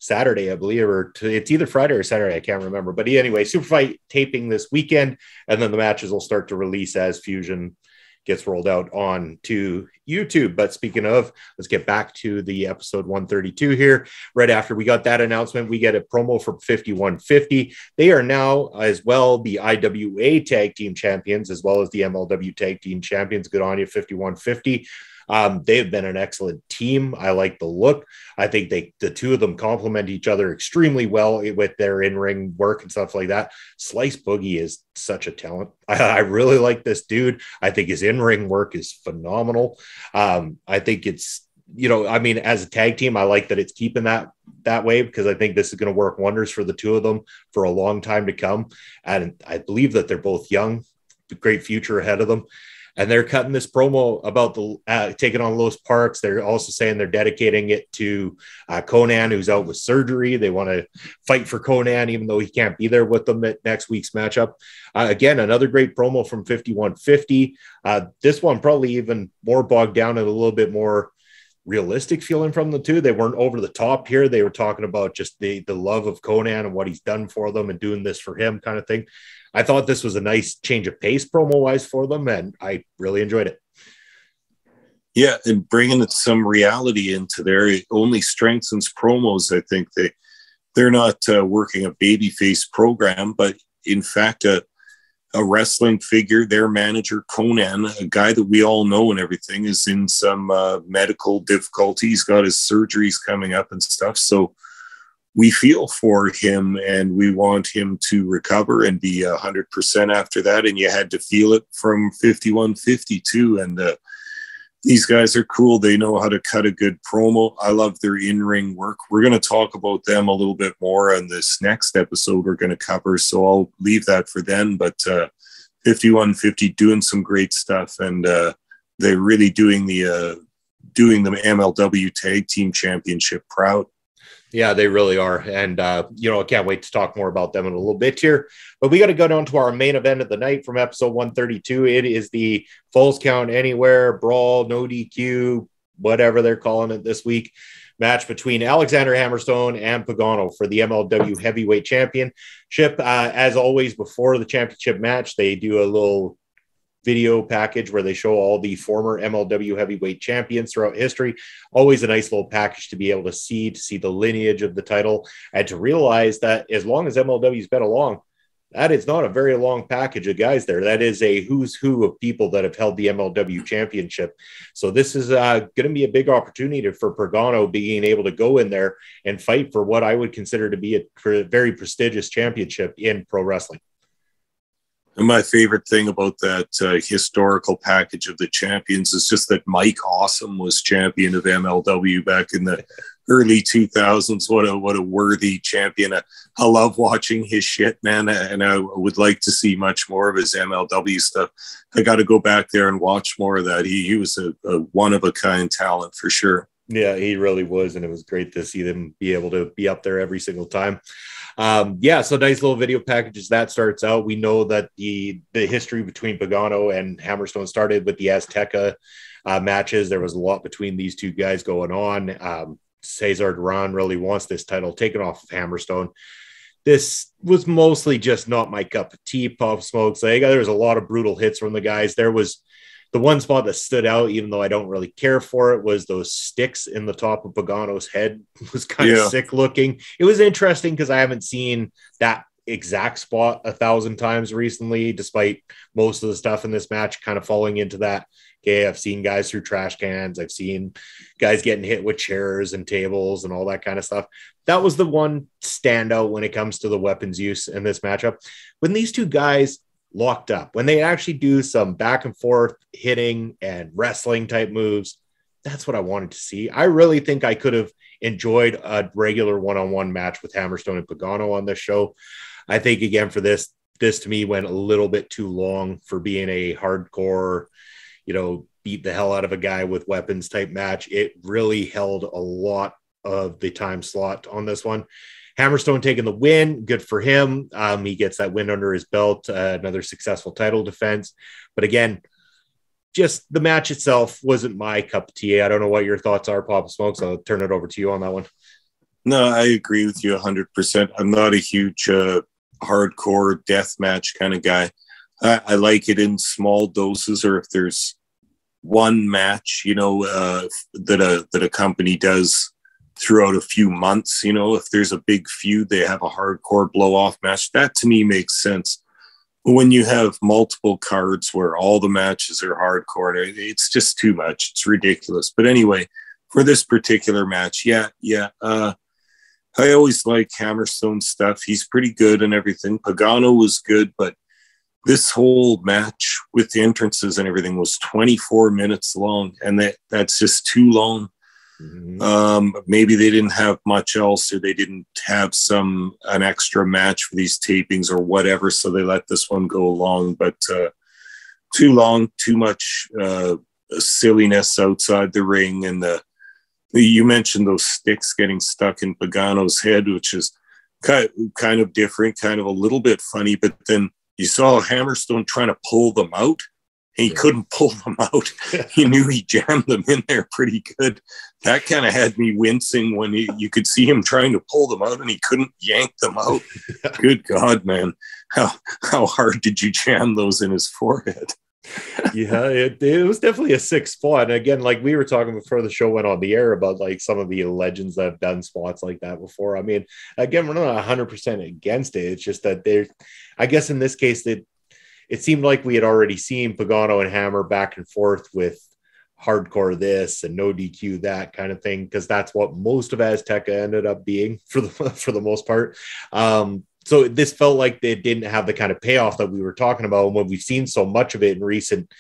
Saturday, I believe, or to, it's either Friday or Saturday. I can't remember. But anyway, Super Fight taping this weekend, and then the matches will start to release as Fusion gets rolled out on to YouTube. But speaking of, let's get back to the episode 132 here. Right after we got that announcement, we get a promo for 5150. They are now as well the IWA tag team champions, as well as the MLW tag team champions. Good on you, 5150. Um, they've been an excellent team. I like the look. I think they the two of them complement each other extremely well with their in ring work and stuff like that. Slice Boogie is such a talent. I, I really like this dude. I think his in ring work is phenomenal. Um, I think it's you know, I mean, as a tag team, I like that it's keeping that that way because I think this is going to work wonders for the two of them for a long time to come. And I believe that they're both young, great future ahead of them and they're cutting this promo about the uh, taking on Los Parks. They're also saying they're dedicating it to uh, Konnan, who's out with surgery. They want to fight for Konnan, even though he can't be there with them at next week's matchup. Uh, again, another great promo from 5150. Uh, this one probably even more bogged down and a little bit more realistic feeling from the two. They weren't over the top here. They were talking about just the the love of Konnan and what he's done for them and doing this for him kind of thing. I thought this was a nice change of pace promo wise for them, and I really enjoyed it. Yeah, and bringing some reality into there only strengthens promos. I think they they're not uh, working a babyface program, but in fact, a, a wrestling figure, their manager Konnan, a guy that we all know and everything, is in some uh, medical difficulties. Got his surgeries coming up and stuff. So we feel for him and we want him to recover and be 100% after that. And you had to feel it from 5152. And uh, these guys are cool. They know how to cut a good promo. I love their in ring work. We're going to talk about them a little bit more on this next episode we're going to cover. So I'll leave that for then. But uh, 5150 doing some great stuff. And uh, they're really doing the, uh, doing the MLW Tag Team Championship proud. Yeah, they really are. And, uh, you know, I can't wait to talk more about them in a little bit here. But we got to go down to our main event of the night from episode 132. It is the Falls Count Anywhere Brawl, No DQ, whatever they're calling it this week match between Alexander Hammerstone and Pagano for the MLW Heavyweight Championship. Uh, as always, before the championship match, they do a little video package where they show all the former MLW heavyweight champions throughout history. Always a nice little package to be able to see, to see the lineage of the title, and to realize that as long as MLW's been along, that is not a very long package of guys there. That is a who's who of people that have held the MLW championship. So this is uh, going to be a big opportunity for Pagano being able to go in there and fight for what I would consider to be a very prestigious championship in pro wrestling. And my favorite thing about that uh, historical package of the champions is just that Mike Awesome was champion of MLW back in the early 2000s. What a what a worthy champion! I, I love watching his shit, man, and I would like to see much more of his MLW stuff. I got to go back there and watch more of that. He he was a, a one of a kind talent for sure. Yeah, he really was, and it was great to see them be able to be up there every single time um, yeah, so nice little video packages that starts out. We know that the the history between Pagano and Hammerstone started with the Azteca uh, matches. There was a lot between these two guys going on. Um, Cesar Duran really wants this title taken off of Hammerstone. This was mostly just not my cup of tea. Pop Smokes. Like, there was a lot of brutal hits from the guys. There was the one spot that stood out, even though I don't really care for it, was those sticks in the top of Pagano's head. It was kind yeah. of sick looking. It was interesting because I haven't seen that exact spot a thousand times recently, despite most of the stuff in this match kind of falling into that. Okay, I've seen guys through trash cans. I've seen guys getting hit with chairs and tables and all that kind of stuff. That was the one standout when it comes to the weapons use in this matchup. When these two guys locked up. When they actually do some back and forth hitting and wrestling type moves, that's what I wanted to see. I really think I could have enjoyed a regular one on one match with Hammerstone and Pagano on this show. I think, again, for this, this to me went a little bit too long for being a hardcore, you know, beat the hell out of a guy with weapons type match. It really held a lot of the time slot on this one. Hammerstone taking the win. Good for him. Um, he gets that win under his belt. Uh, another successful title defense. But again, just the match itself wasn't my cup of tea. I don't know what your thoughts are, Papa Smokes. I'll turn it over to you on that one. No, I agree with you 100%. I'm not a huge uh, hardcore death match kind of guy. I, I, like it in small doses, or if there's one match, you know, uh, that a that a company does throughout a few months. You know, if there's a big feud, they have a hardcore blow off match. That to me makes sense. But when you have multiple cards where all the matches are hardcore, it's just too much. It's ridiculous. But anyway, for this particular match, yeah, yeah. Uh, I always like Hammerstone stuff. He's pretty good and everything. Pagano was good, but this whole match with the entrances and everything was 24 minutes long, and that that's just too long. Mm-hmm. Um, maybe they didn't have much else, or they didn't have some an extra match for these tapings or whatever, so they let this one go along. But uh, too long, too much uh, silliness outside the ring, and the you mentioned those sticks getting stuck in Pagano's head, which is kind of different, kind of a little bit funny. But then you saw Hammerstone trying to pull them out. He couldn't pull them out. he knew he jammed them in there pretty good. That kind of had me wincing when he, you could see him trying to pull them out and he couldn't yank them out. Good God, man. How, how hard did you jam those in his forehead? yeah, it, it was definitely a sick spot. And again, like we were talking before the show went on the air about like some of the legends that have done spots like that before. I mean, again, we're not 100% against it. It's just that there's, I guess in this case, that it seemed like we had already seen Pagano and Hammer back and forth with hardcore this and no DQ that kind of thing because that's what most of Azteca ended up being for the for the most part. Um, so this felt like they didn't have the kind of payoff that we were talking about. And when we've seen so much of it in recent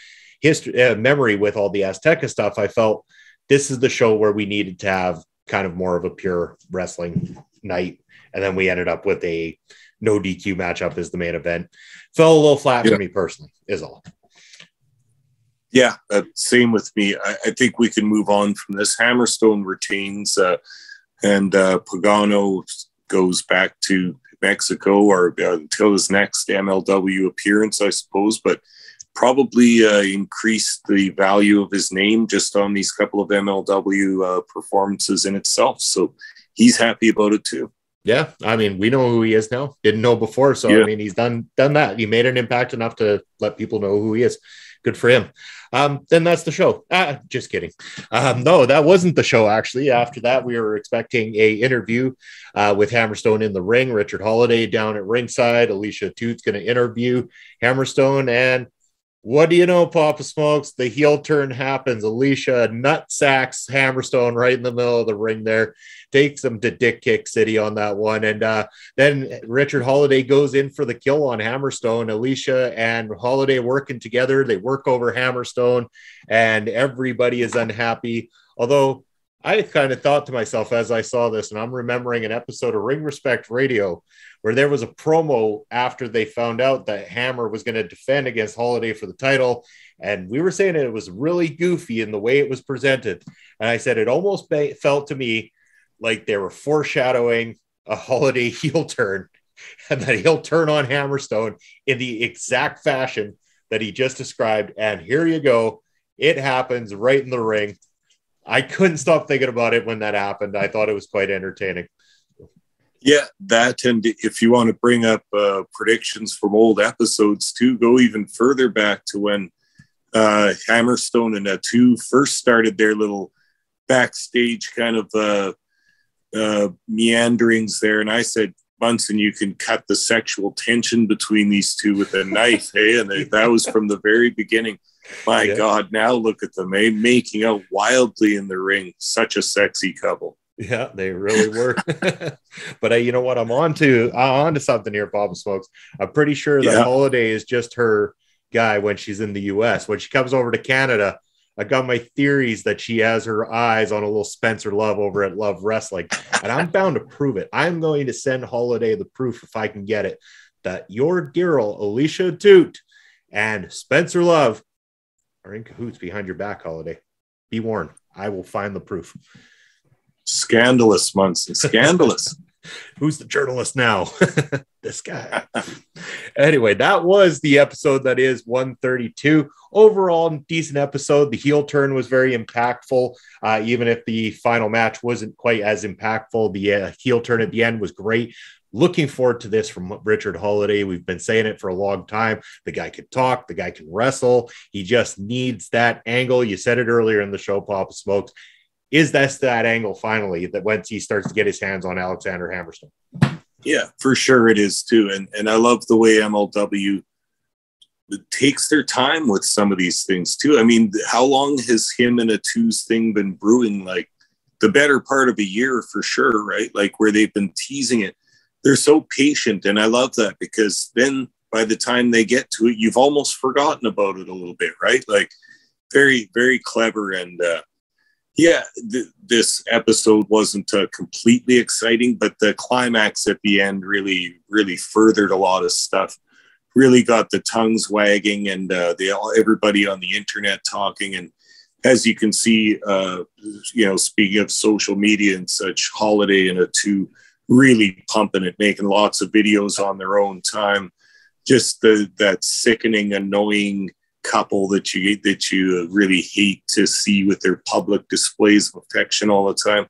history, uh, memory with all the Azteca stuff, I felt this is the show where we needed to have kind of more of a pure wrestling night. And then we ended up with a no DQ matchup as the main event. Fell a little flat yeah. for me personally, is all. Yeah, uh, same with me. I, I, think we can move on from this. Hammerstone retains, uh, and uh, Pagano goes back to Mexico or uh, until his next MLW appearance, I suppose. But probably uh, increase the value of his name just on these couple of MLW uh, performances in itself. So he's happy about it too. Yeah, I mean, we know who he is now. Didn't know before, so yeah. I mean, he's done done that. He made an impact enough to let people know who he is. Good for him. Um, then that's the show. Ah, just kidding. Um, no, that wasn't the show. Actually, after that, we were expecting a interview uh, with Hammerstone in the ring. Richard Holliday down at ringside. Alicia Atout's going to interview Hammerstone, and what do you know, Papa Smokes? The heel turn happens. Alicia nut sacks Hammerstone right in the middle of the ring there, takes him to Dick Kick City on that one. And uh, then Richard Holliday goes in for the kill on Hammerstone. Alicia and Holliday working together. They work over Hammerstone, and everybody is unhappy. Although I kind of thought to myself as I saw this, and I'm remembering an episode of Ring Respect Radio where there was a promo after they found out that Hammer was going to defend against Holliday for the title. And we were saying it was really goofy in the way it was presented. And I said it almost felt to me like they were foreshadowing a Holliday heel turn and that he'll turn on Hammerstone in the exact fashion that he just described. And here you go. It happens right in the ring. I couldn't stop thinking about it when that happened. I thought it was quite entertaining. Yeah, that and if you want to bring up uh, predictions from old episodes too, go even further back to when uh, Hammerstone and Atout first started their little backstage kind of uh, uh, meanderings there, and I said, Munson, you can cut the sexual tension between these two with a knife, hey? And that was from the very beginning. My yeah. God, now look at them, eh? Making out wildly in the ring. Such a sexy couple. Yeah, they really were. but uh, you know what? I'm on to I'm on to something here, Bob and Smokes. I'm pretty sure that yeah. Holliday is just her guy when she's in the US. When she comes over to Canada, I got my theories that she has her eyes on a little Spencer Love over at Love Wrestling. And I'm bound to prove it. I'm going to send Holliday the proof if I can get it that your girl, Alicia Atout, and Spencer Love are in cahoots behind your back, Holliday. Be warned, I will find the proof. Scandalous, Munson. Scandalous. Who's the journalist now? this guy. anyway, that was the episode that is 132. Overall, decent episode. The heel turn was very impactful, uh, even if the final match wasn't quite as impactful. The uh, heel turn at the end was great. Looking forward to this from Richard Holliday. We've been saying it for a long time. The guy can talk, the guy can wrestle. He just needs that angle. You said it earlier in the show, Papa Smokes is this that angle finally that once he starts to get his hands on Alexander Hammerstone? Yeah, for sure it is too. And and I love the way MLW takes their time with some of these things too. I mean, how long has him and Atout's thing been brewing? Like the better part of a year for sure, right? Like where they've been teasing it. They're so patient, and I love that because then by the time they get to it, you've almost forgotten about it a little bit, right? Like very, very clever and uh, yeah, th- this episode wasn't uh, completely exciting, but the climax at the end really, really furthered a lot of stuff. Really got the tongues wagging, and uh, they all, everybody on the internet talking. And as you can see, uh, you know, speaking of social media and such, Holliday and Atout really pumping it, making lots of videos on their own time. Just the that sickening, annoying couple that you that you really hate to see with their public displays of affection all the time.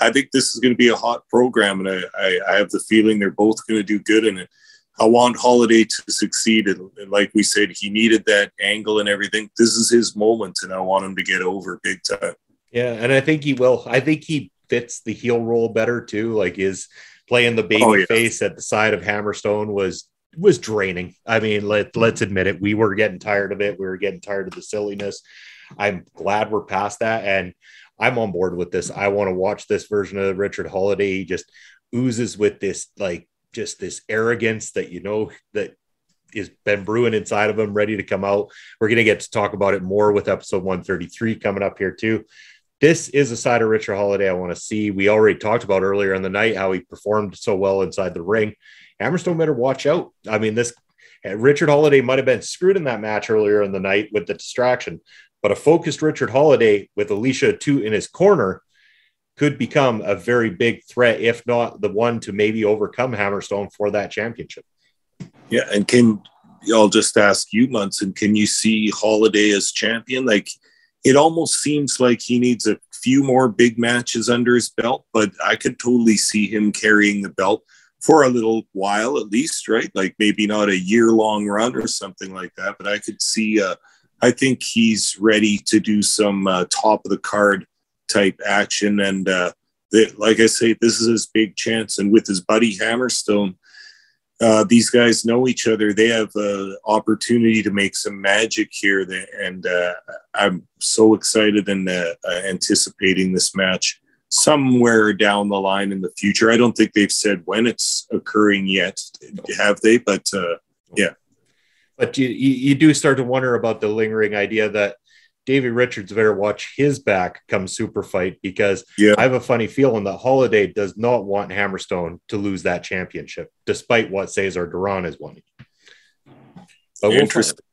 I think this is going to be a hot program, and I, I, I have the feeling they're both going to do good in it. I want Holliday to succeed, and, and like we said, he needed that angle and everything. This is his moment, and I want him to get over big time. Yeah, and I think he will. I think he fits the heel role better too. Like is playing the oh, baby oh, yeah. face at the side of Hammerstone was was draining. I mean, let mm-hmm. let's admit it. We were getting tired of it. We were getting tired of the silliness. I'm glad we're past that, and I'm on board with this. I want to watch this version of Richard Holliday. He just oozes with this like just this arrogance that you know that is been brewing inside of him, ready to come out. We're gonna get to talk about it more with episode 133 coming up here too. This is a side of Richard Holliday I want to see. We already talked about earlier in the night how he performed so well inside the ring. Hammerstone better watch out. I mean, this eh, Richard Holliday might have been screwed in that match earlier in the night with the distraction, but a focused Richard Holliday with Alicia Atout in his corner could become a very big threat, if not the one to maybe overcome Hammerstone for that championship. Yeah, and can I'll just ask you, Munson, can you see Holliday as champion? Like it almost seems like he needs a few more big matches under his belt, but I could totally see him carrying the belt for a little while at least, right? Like maybe not a year long run or something like that, but I could see. Uh, I think he's ready to do some uh, top of the card type action, and uh, they, like I say, this is his big chance. And with his buddy Hammerstone, uh, these guys know each other. They have an opportunity to make some magic here, and uh, I'm so excited and uh, anticipating this match somewhere down the line in the future. I don't think they've said when it's occurring yet, have they? But uh, yeah. But you, you do start to wonder about the lingering idea that Davey Richards better watch his back come super fight because yeah. I have a funny feeling that Holliday does not want Hammerstone to lose that championship, despite what Cesar Duran is wanting. But we'll Interesting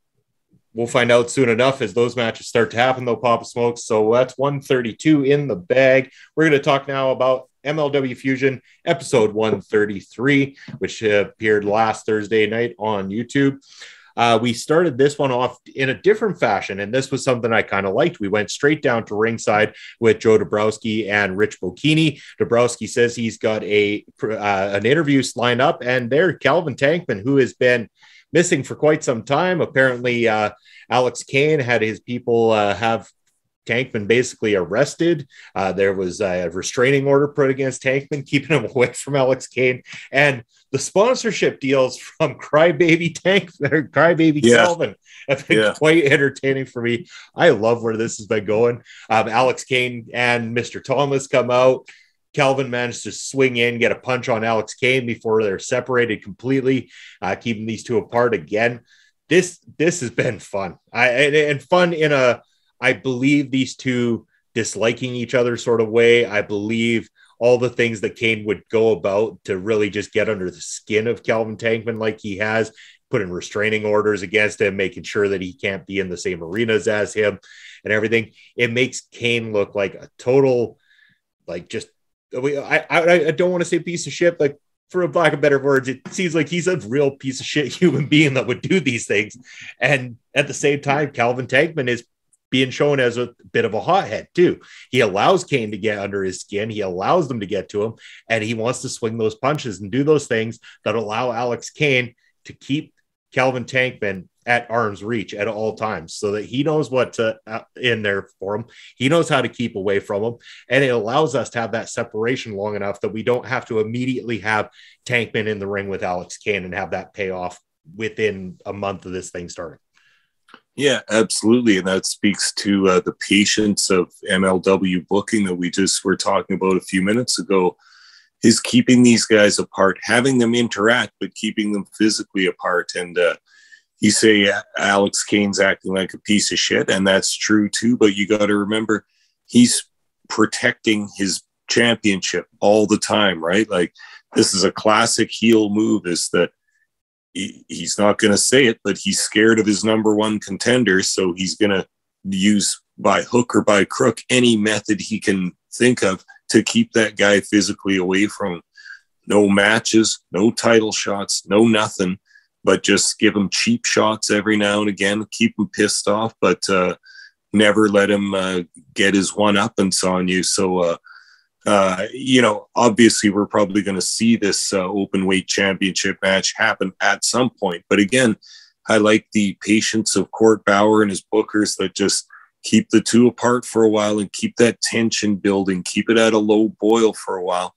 we'll find out soon enough as those matches start to happen, though, Papa Smokes. So that's 132 in the bag. We're going to talk now about MLW Fusion episode 133, which appeared last Thursday night on YouTube. Uh, we started this one off in a different fashion, and this was something I kind of liked. We went straight down to ringside with Joe Dabrowski and Rich Bocchini. Dabrowski says he's got a uh, an interview lined up, and there, Calvin Tankman, who has been missing for quite some time. Apparently, uh, Alex Kane had his people uh, have Tankman basically arrested. Uh, there was a restraining order put against Tankman, keeping him away from Alex Kane. And the sponsorship deals from Crybaby Tank Crybaby yeah. Calvin have been yeah. quite entertaining for me. I love where this has been going. Um, Alex Kane and Mr. Thomas come out. Calvin managed to swing in, get a punch on Alex Kane before they're separated completely, uh, keeping these two apart again. This this has been fun. I and, and fun in a I believe these two disliking each other sort of way. I believe all the things that Kane would go about to really just get under the skin of Calvin Tankman like he has, putting restraining orders against him, making sure that he can't be in the same arenas as him and everything. It makes Kane look like a total, like just I, I, I don't want to say piece of shit, but for a lack of better words, it seems like he's a real piece of shit human being that would do these things. And at the same time, Calvin Tankman is being shown as a bit of a hothead too. He allows Kane to get under his skin. He allows them to get to him, and he wants to swing those punches and do those things that allow Alex Kane to keep Calvin Tankman at arm's reach at all times so that he knows what to uh, in there for him. He knows how to keep away from him. And it allows us to have that separation long enough that we don't have to immediately have Tankman in the ring with Alex Kane and have that payoff within a month of this thing starting. Yeah, absolutely. And that speaks to uh, the patience of MLW booking that we just were talking about a few minutes ago is keeping these guys apart, having them interact, but keeping them physically apart. And uh, you say Alex Kane's acting like a piece of shit, and that's true too. But you got to remember, he's protecting his championship all the time, right? Like this is a classic heel move. Is that he, he's not going to say it, but he's scared of his number one contender, so he's going to use by hook or by crook any method he can think of to keep that guy physically away from no matches, no title shots, no nothing but just give him cheap shots every now and again, keep him pissed off, but uh, never let him uh, get his one uppance on you. So, uh, uh you know, obviously, we're probably going to see this uh, open weight championship match happen at some point. But again, I like the patience of Court Bauer and his bookers that just keep the two apart for a while and keep that tension building, keep it at a low boil for a while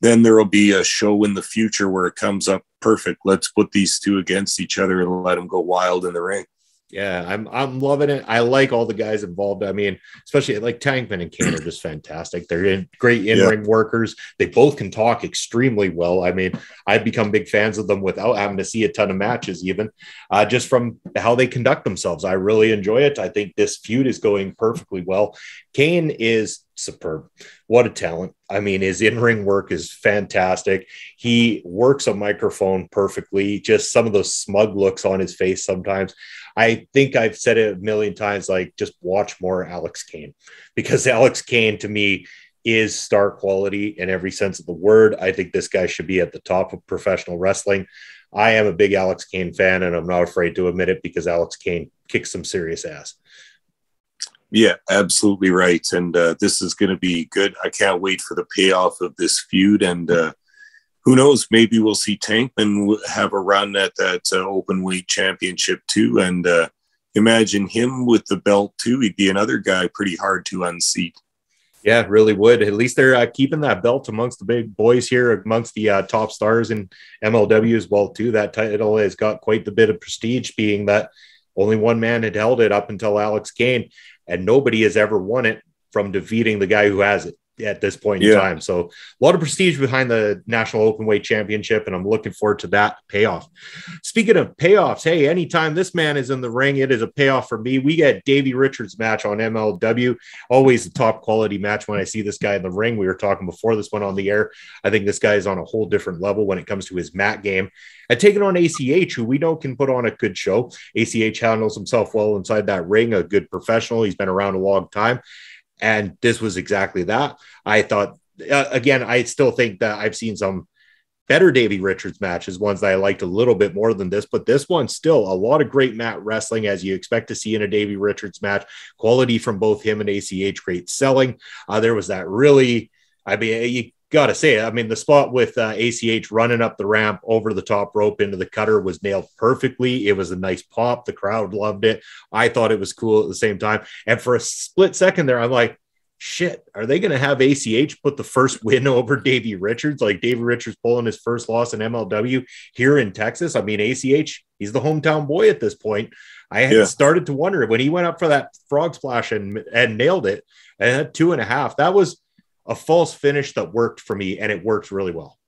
then there will be a show in the future where it comes up perfect. Let's put these two against each other and let them go wild in the ring. Yeah, I'm I'm loving it. I like all the guys involved. I mean, especially like Tankman and Kane are just fantastic. They're in, great in-ring yeah. workers. They both can talk extremely well. I mean, I've become big fans of them without having to see a ton of matches, even uh, just from how they conduct themselves. I really enjoy it. I think this feud is going perfectly well. Kane is superb. What a talent. I mean, his in ring work is fantastic. He works a microphone perfectly, just some of those smug looks on his face sometimes. I think I've said it a million times like, just watch more Alex Kane because Alex Kane to me is star quality in every sense of the word. I think this guy should be at the top of professional wrestling. I am a big Alex Kane fan, and I'm not afraid to admit it because Alex Kane kicks some serious ass. Yeah, absolutely right. And uh, this is going to be good. I can't wait for the payoff of this feud. And uh, who knows? Maybe we'll see Tankman have a run at that uh, open weight championship too. And uh, imagine him with the belt too. He'd be another guy pretty hard to unseat. Yeah, really would. At least they're uh, keeping that belt amongst the big boys here, amongst the uh, top stars in MLW as well too. That title has got quite the bit of prestige, being that only one man had held it up until Alex Kane and nobody has ever won it from defeating the guy who has it at this point yeah. in time. So a lot of prestige behind the National Open Weight Championship, and I'm looking forward to that payoff. Speaking of payoffs, hey, anytime this man is in the ring, it is a payoff for me. We get Davey Richards match on MLW, always a top quality match when I see this guy in the ring. We were talking before this went on the air. I think this guy is on a whole different level when it comes to his mat game and taking on ACH, who we know can put on a good show. ACH handles himself well inside that ring, a good professional. He's been around a long time. And this was exactly that. I thought, uh, again, I still think that I've seen some better Davey Richards matches, ones that I liked a little bit more than this, but this one still a lot of great mat wrestling as you expect to see in a Davey Richards match. Quality from both him and ACH, great selling. Uh, there was that really, I mean, you got to say. I mean, the spot with uh, ACH running up the ramp over the top rope into the cutter was nailed perfectly. It was a nice pop. The crowd loved it. I thought it was cool at the same time. And for a split second there, I'm like, shit, are they going to have ACH put the first win over Davey Richards? Like Davey Richards pulling his first loss in MLW here in Texas. I mean, ACH, he's the hometown boy at this point. I had yeah. started to wonder when he went up for that frog splash and, and nailed it and two and a half. That was a false finish that worked for me, and it worked really well.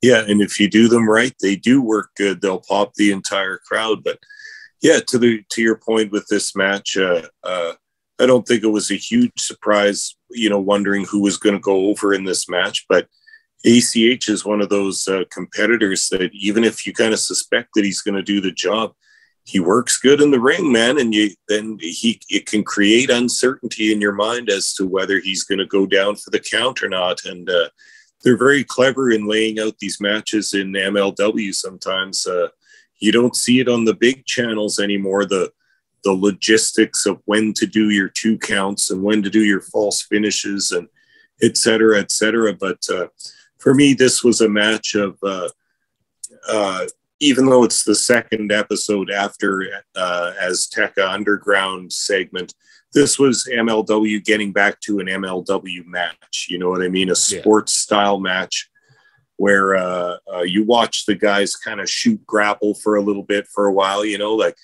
Yeah, and if you do them right, they do work good. They'll pop the entire crowd. But yeah, to the to your point with this match, uh, uh, I don't think it was a huge surprise. You know, wondering who was going to go over in this match, but ACH is one of those uh, competitors that even if you kind of suspect that he's going to do the job, he works good in the ring, man, and you then he it can create uncertainty in your mind as to whether he's going to go down for the count or not. And uh, they're very clever in laying out these matches in MLW. Sometimes uh, you don't see it on the big channels anymore. The the logistics of when to do your two counts and when to do your false finishes and et cetera, et cetera. But uh, for me, this was a match of uh, uh, even though it's the second episode after uh, Azteca Underground segment, this was MLW getting back to an MLW match. You know what I mean? A sports yeah. style match where uh, uh, you watch the guys kind of shoot grapple for a little bit for a while. You know, like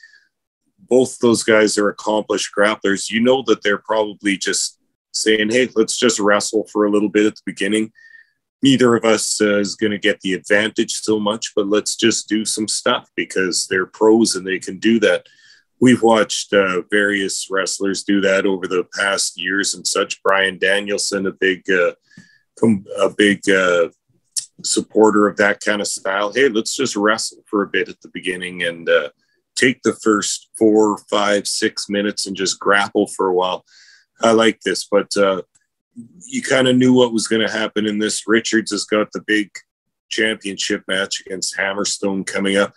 both those guys are accomplished grapplers. You know that they're probably just saying, "Hey, let's just wrestle for a little bit at the beginning." Neither of us uh, is going to get the advantage so much, but let's just do some stuff because they're pros and they can do that. We've watched uh, various wrestlers do that over the past years and such. Bryan Danielson, a big, uh, a big uh, supporter of that kind of style. Hey, let's just wrestle for a bit at the beginning and uh, take the first four, five, six minutes and just grapple for a while. I like this, but uh, you kind of knew what was going to happen in this. Richards has got the big championship match against Hammerstone coming up.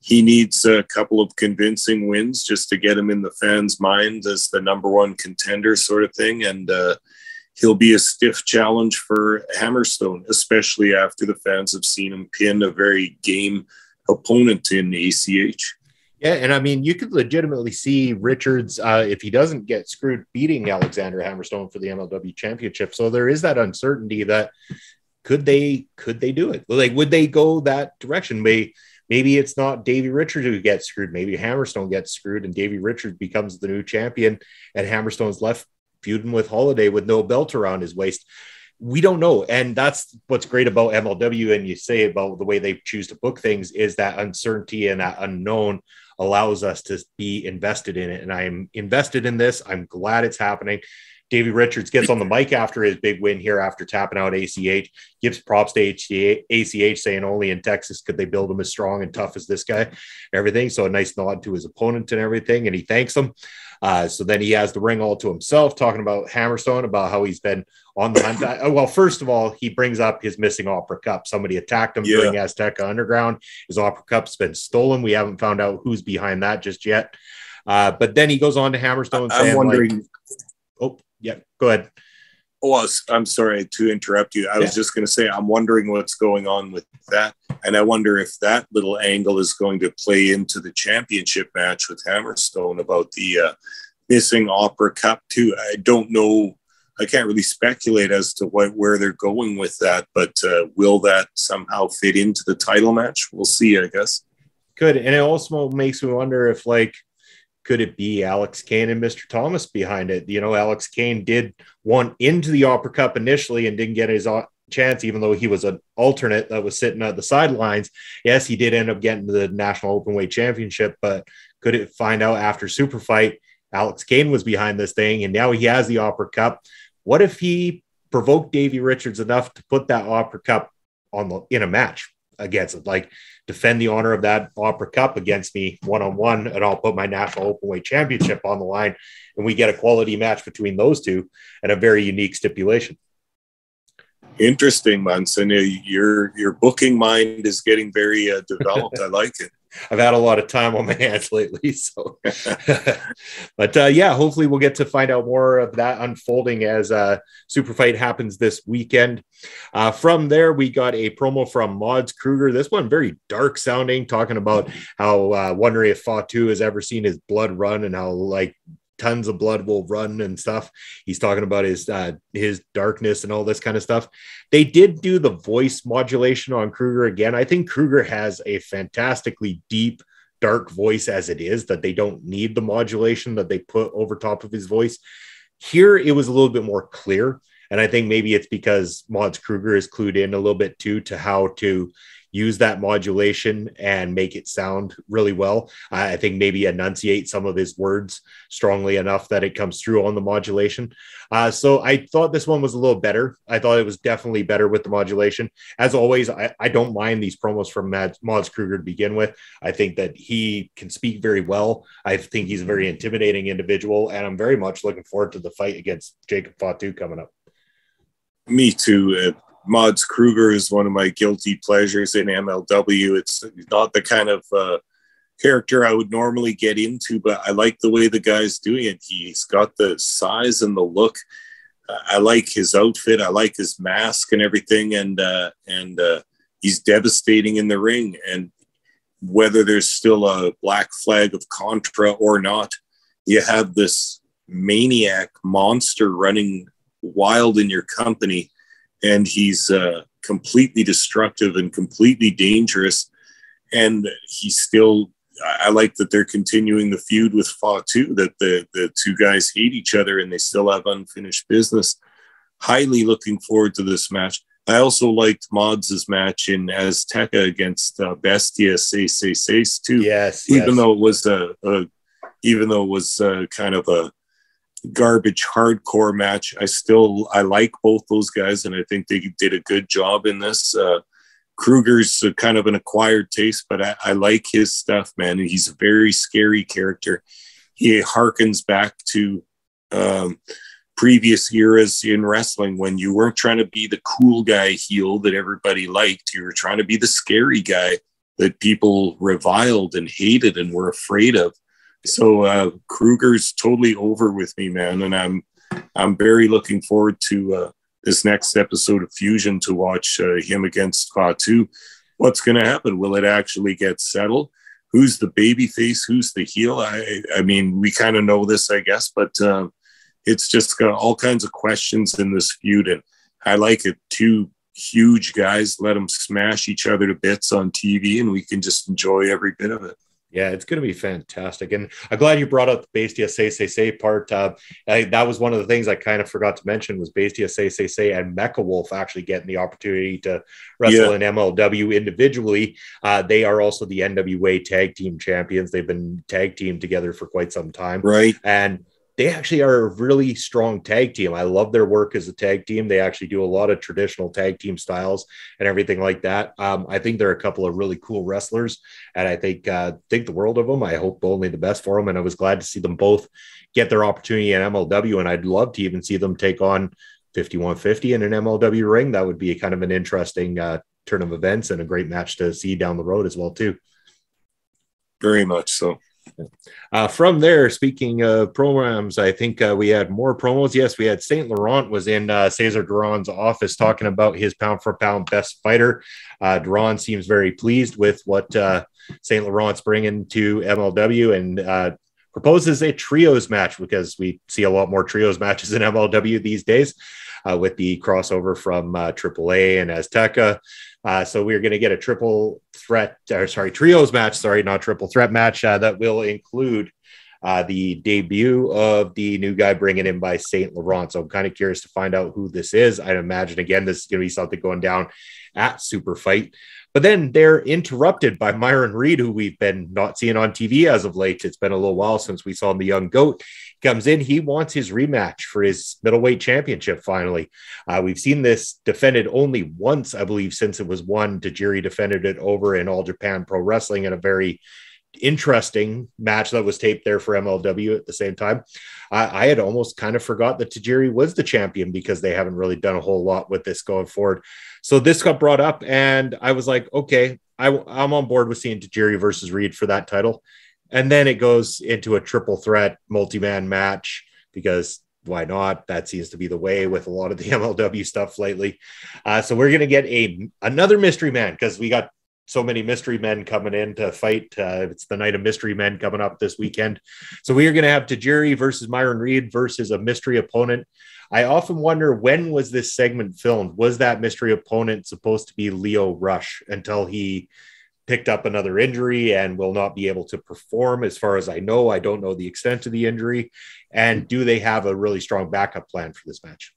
He needs a couple of convincing wins just to get him in the fans' mind as the number one contender, sort of thing. And uh, he'll be a stiff challenge for Hammerstone, especially after the fans have seen him pin a very game opponent in ACH. Yeah, and I mean, you could legitimately see Richards uh, if he doesn't get screwed beating Alexander Hammerstone for the MLW Championship. So there is that uncertainty that could they could they do it? Like, would they go that direction? Maybe maybe it's not Davey Richards who gets screwed. Maybe Hammerstone gets screwed, and Davey Richards becomes the new champion, and Hammerstone's left feuding with Holliday with no belt around his waist we don't know and that's what's great about mlw and you say about the way they choose to book things is that uncertainty and that unknown allows us to be invested in it. And I'm invested in this. I'm glad it's happening. Davey Richards gets on the mic after his big win here after tapping out ACH, gives props to ACH, saying only in Texas could they build him as strong and tough as this guy, everything. So a nice nod to his opponent and everything. And he thanks him. Uh, so then he has the ring all to himself, talking about Hammerstone, about how he's been on the hunt. Well, first of all, he brings up his missing Opera Cup. Somebody attacked him yeah. during Azteca Underground. His Opera Cup's been stolen. We haven't found out who's behind that just yet. Uh, but then he goes on to Hammerstone. I'm saying, wondering. Like, oh, yeah, go ahead. Oh, I'm sorry to interrupt you. I yeah. was just going to say, I'm wondering what's going on with that. And I wonder if that little angle is going to play into the championship match with Hammerstone about the uh, missing Opera Cup, too. I don't know. I can't really speculate as to what, where they're going with that, but uh, will that somehow fit into the title match? We'll see, I guess. Good. And it also makes me wonder if, like, could it be Alex Kane and Mr. Thomas behind it? You know, Alex Kane did want into the Opera Cup initially and didn't get his uh, chance, even though he was an alternate that was sitting at the sidelines. Yes, he did end up getting the National Openweight Championship, but could it find out after Super Fight Alex Kane was behind this thing and now he has the Opera Cup? What if he provoked Davey Richards enough to put that Opera Cup on the in a match against it? Like defend the honor of that Opera Cup against me one on one, and I'll put my national openweight championship on the line, and we get a quality match between those two and a very unique stipulation. Interesting, Munson. Your your booking mind is getting very uh, developed. I like it. I've had a lot of time on my hands lately. So, but uh, yeah, hopefully we'll get to find out more of that unfolding as uh, Super Fight happens this weekend. Uh, from there, we got a promo from Mads Krugger. This one very dark sounding, talking about how uh, wondering if Fatu has ever seen his blood run and how like tons of blood will run and stuff. He's talking about his uh, his darkness and all this kind of stuff. They did do the voice modulation on Krugger again. I think Krugger has a fantastically deep, dark voice as it is. That they don't need the modulation that they put over top of his voice. Here, it was a little bit more clear. And I think maybe it's because Mads Krugger is clued in a little bit too to how to use that modulation and make it sound really well. I think maybe enunciate some of his words strongly enough that it comes through on the modulation. Uh, so I thought this one was a little better. I thought it was definitely better with the modulation. As always, I, I don't mind these promos from Mads, Krugger to begin with. I think that he can speak very well. I think he's a very intimidating individual, and I'm very much looking forward to the fight against Jacob Fatu coming up. Me too. Uh, Mads Krugger is one of my guilty pleasures in MLW. It's not the kind of uh, character I would normally get into, but I like the way the guy's doing it. He's got the size and the look. I like his outfit. I like his mask and everything, and uh, and uh, he's devastating in the ring. And whether there's still a black flag of Contra or not, you have this maniac monster running wild in your company, and he's uh, completely destructive and completely dangerous. And he's still I like that they're continuing the feud with Fatu, that the, the two guys hate each other and they still have unfinished business. Highly looking forward to this match. I also liked Mads' match in Azteca against uh, Bestia Seis Seis Seis too. Yes, even yes. though it was a, a even though it was a, kind of a garbage hardcore match, I still I like both those guys and I think they did a good job in this. Uh, Krugger's kind of an acquired taste, but I, I like his stuff, man. He's a very scary character. He harkens back to um, previous eras in wrestling when you weren't trying to be the cool guy heel that everybody liked. You were trying to be the scary guy that people reviled and hated and were afraid of. So uh, Krugger's totally over with me, man, and I'm I'm very looking forward to uh, this next episode of Fusion to watch uh, him against Fatu. What's going to happen? Will it actually get settled? Who's the baby face? Who's the heel? I, I mean, we kind of know this, I guess, but uh, it's just got all kinds of questions in this feud. And I like it. Two huge guys, let them smash each other to bits on TV, and we can just enjoy every bit of it. Yeah, it's going to be fantastic. And I'm glad you brought up the Bestia Seis Seis Seis part. Uh, I, that was one of the things I kind of forgot to mention was Bestia Seis Seis Seis and Mecha Wolf actually getting the opportunity to wrestle Yeah. in MLW individually. Uh, they are also the NWA tag team champions. They've been tag team together for quite some time. Right. And they actually are a really strong tag team. I love their work as a tag team. They actually do a lot of traditional tag team styles and everything like that. Um, I think they're a couple of really cool wrestlers, and I think uh, think the world of them. I hope only the best for them, and I was glad to see them both get their opportunity in MLW. And I'd love to even see them take on 5150 in an MLW ring. That would be kind of an interesting uh, turn of events and a great match to see down the road as well too. Very much so. Uh, from there, speaking of programs, I think uh, we had more promos. Yes, we had Saint Laurent was in uh, Cesar Duran's office talking about his pound for pound best fighter. Uh, Duran seems very pleased with what uh, Saint Laurent's bringing to MLW and uh, proposes a trios match because we see a lot more trios matches in MLW these days uh, with the crossover from uh, AAA and Azteca. Uh, so we're going to get a triple threat, or sorry, trios match. Sorry, not triple threat match uh, that will include uh, the debut of the new guy bringing in by Saint Laurent. So I'm kind of curious to find out who this is. I'd imagine again this is going to be something going down at Super Fight. But then they're interrupted by Myron Reed, who we've been not seeing on TV as of late. It's been a little while since we saw him, the young goat. Comes in, he wants his rematch for his middleweight championship finally. Uh, we've seen this defended only once, I believe, since it was won. Tajiri defended it over in All Japan Pro Wrestling in a very interesting match that was taped there for MLW at the same time. I, I had almost kind of forgot that Tajiri was the champion because they haven't really done a whole lot with this going forward. So this got brought up, and I was like, okay, I, I'm on board with seeing Tajiri versus Reed for that title. And then it goes into a triple threat multi man match because why not? That seems to be the way with a lot of the MLW stuff lately. Uh, so we're gonna get a another mystery man because we got so many mystery men coming in to fight. Uh, it's the night of mystery men coming up this weekend. So we are going to have Tajiri versus Myron Reed versus a mystery opponent. I often wonder when was this segment filmed? Was that mystery opponent supposed to be Lio Rush until he picked up another injury and will not be able to perform? As far as I know, I don't know the extent of the injury. And do they have a really strong backup plan for this match?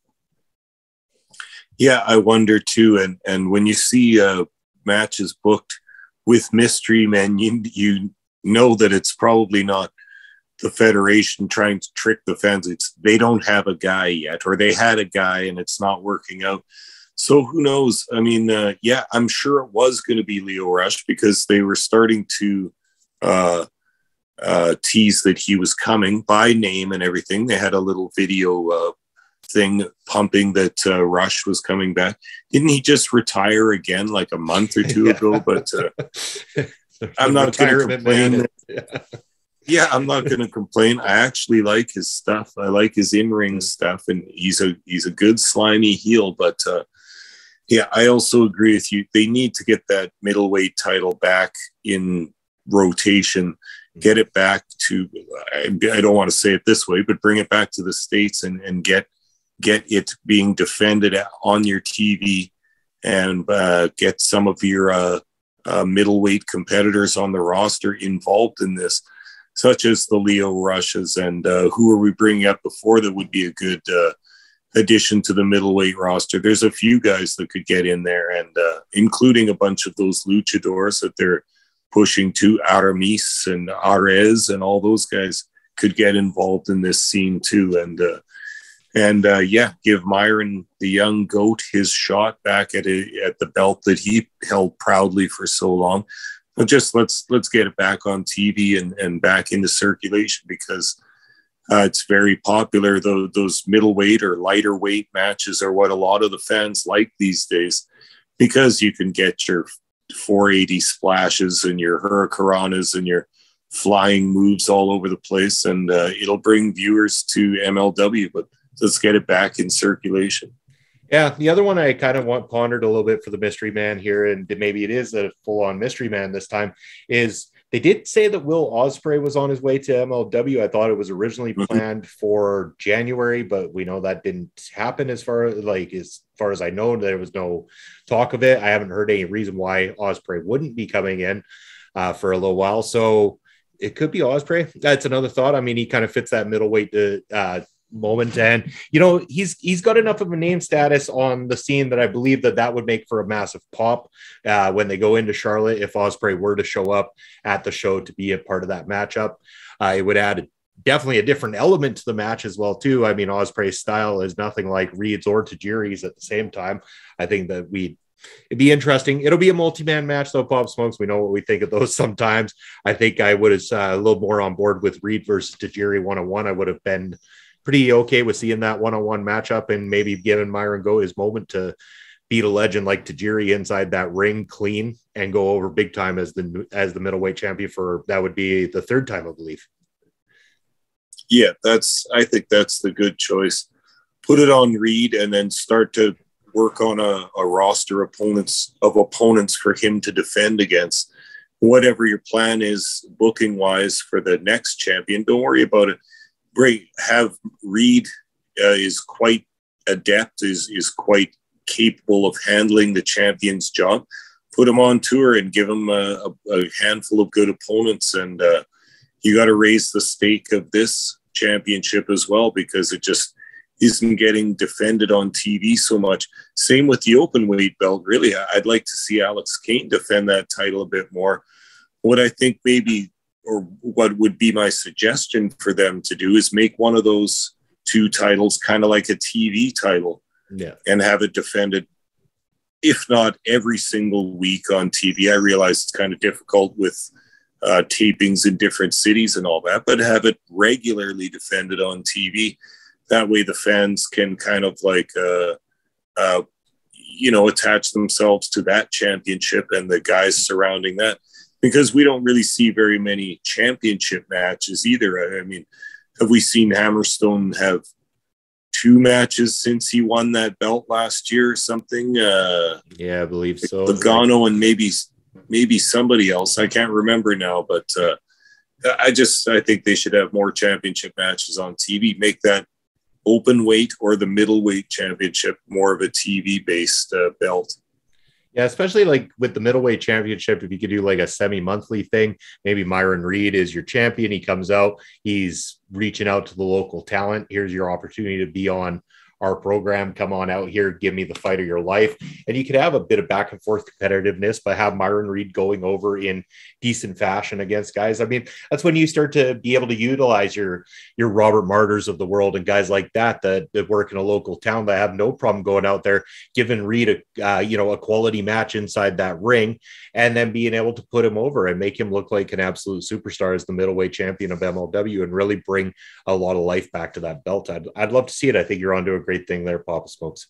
Yeah, I wonder too. And and when you see uh, matches booked with mystery men, you you know that it's probably not the federation trying to trick the fans. It's they don't have a guy yet, or they had a guy and it's not working out. So who knows? I mean, uh, yeah, I'm sure it was going to be Lio Rush because they were starting to uh, uh, tease that he was coming by name and everything. They had a little video uh, thing pumping that uh, Rush was coming back. Didn't he just retire again like a month or two yeah. ago? But uh, I'm not going to complain. Yeah. yeah, I'm not going to complain. I actually like his stuff. I like his in-ring mm. stuff, and he's a he's a good slimy heel. But uh, yeah, I also agree with you. They need to get that middleweight title back in rotation. Get it back to. I, don't want to say it this way, but bring it back to the states and and get get it being defended on your TV and uh, get some of your uh, uh, middleweight competitors on the roster involved in this, such as the Lio Rushes and uh, who are we bringing up before that would be a good uh, addition to the middleweight roster. There's a few guys that could get in there, and uh, including a bunch of those luchadors that they're pushing to Aramis and Arez and all those guys could get involved in this scene too. And and uh, yeah, give Myron the young goat his shot back at a, at the belt that he held proudly for so long. But just let's let's get it back on TV and, and back into circulation because uh, it's very popular. Those, those middleweight or lighter weight matches are what a lot of the fans like these days because you can get your 480 splashes and your hurricanranas and your flying moves all over the place, and uh, it'll bring viewers to MLW. But let's get it back in circulation. Yeah, the other one I kind of want pondered a little bit for the mystery man here, and maybe it is a full-on mystery man this time, is they did say that Will Ospreay was on his way to MLW. I thought it was originally mm-hmm. planned for January, but we know that didn't happen as far as like as far as I know, there was no talk of it. I haven't heard any reason why Ospreay wouldn't be coming in uh, for a little while. So it could be Ospreay. That's another thought. I mean, he kind of fits that middleweight to, uh, moment and you know he's he's got enough of a name status on the scene that i believe that that would make for a massive pop uh, when they go into charlotte if Ospreay were to show up at the show to be a part of that matchup uh, it would add definitely a different element to the match as well too i mean Ospreay's style is nothing like reed's or tajiri's at the same time i think that we It'd be interesting. It'll be a multi-man match, though. Pop Smokes. We know what we think of those. Sometimes I think I would have uh, a little more on board with Reed versus Tajiri one on one. I would have been pretty okay with seeing that one-on-one matchup and maybe giving Myron Go his moment to beat a legend like Tajiri inside that ring clean and go over big time as the as the middleweight champion for that would be the third time I believe. Yeah, that's I think that's the good choice. Put it on Reed and then start to work on a, a roster opponents of opponents for him to defend against. Whatever your plan is booking wise for the next champion, don't worry about it great. Have Reed uh, is quite adept, is is quite capable of handling the champion's job. Put him on tour and give him a, a handful of good opponents, and uh, you got to raise the stake of this championship as well because it just isn't getting defended on TV so much. Same with the open weight belt. Really, I'd like to see Alex Kane defend that title a bit more. What I think maybe or what would be my suggestion for them to do is make one of those two titles kind of like a TV title yeah. and have it defended, if not every single week on TV. I realize it's kind of difficult with uh, tapings in different cities and all that, but have it regularly defended on TV. That way, the fans can kind of like, uh, uh, you know, attach themselves to that championship and the guys surrounding that because we don't really see very many championship matches either. I mean, have we seen Hammerstone have two matches since he won that belt last year or something? Uh, yeah, I believe so. Logano and maybe maybe somebody else. I can't remember now, but uh, I just I think they should have more championship matches on TV. Make that open weight or the middleweight championship more of a TV based uh, belt. Yeah, especially like with the middleweight championship, if you could do like a semi-monthly thing, maybe Myron Reed is your champion. He comes out, he's reaching out to the local talent. Here's your opportunity to be on our program. Come on out here, give me the fight of your life. And you could have a bit of back and forth competitiveness, but have Myron Reed going over in decent fashion against guys. I mean, that's when you start to be able to utilize your your Robert Martyrs of the world and guys like that that, that work in a local town that have no problem going out there, giving Reed a uh, you know a quality match inside that ring, and then being able to put him over and make him look like an absolute superstar as the middleweight champion of MLW and really bring a lot of life back to that belt. I'd, I'd love to see it. I think you're onto a great thing there, Papa Smokes.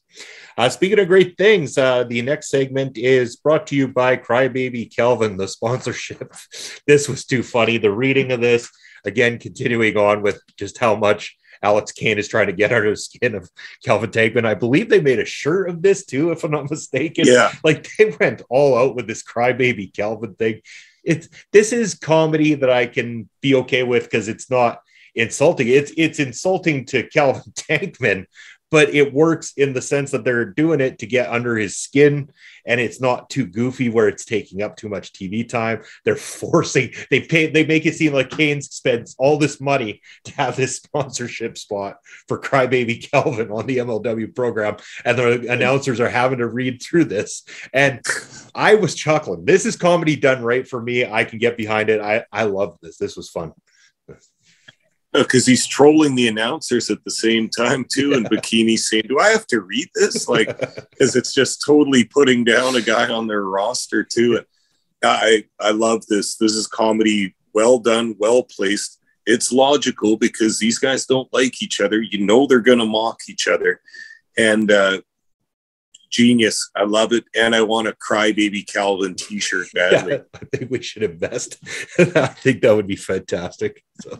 Uh, speaking of great things, uh, the next segment is brought to you by Crybaby Calvin, the sponsorship. this was too funny. The reading of this, again, continuing on with just how much Alex Kane is trying to get under the skin of Calvin Tankman. I believe they made a shirt of this too, if I'm not mistaken. Yeah. Like they went all out with this crybaby Calvin thing. It's this is comedy that I can be okay with because it's not insulting. It's it's insulting to Calvin Tankman, but it works in the sense that they're doing it to get under his skin and it's not too goofy where it's taking up too much TV time. They're forcing, they pay, they make it seem like Kane spends all this money to have this sponsorship spot for Crybaby Calvin on the MLW program. And the announcers are having to read through this. And I was chuckling. This is comedy done right for me. I can get behind it. I, I love this. This was fun because he's trolling the announcers at the same time too and Bocchini saying do i have to read this? Like because it's just totally putting down a guy on their roster too. And i i love this. This is comedy well done well placed. It's logical because these guys don't like each other. You know they're going to mock each other. And uh genius. I love it. And I want a crybaby Calvin t-shirt badly. Yeah, I think we should invest. I think that would be fantastic. So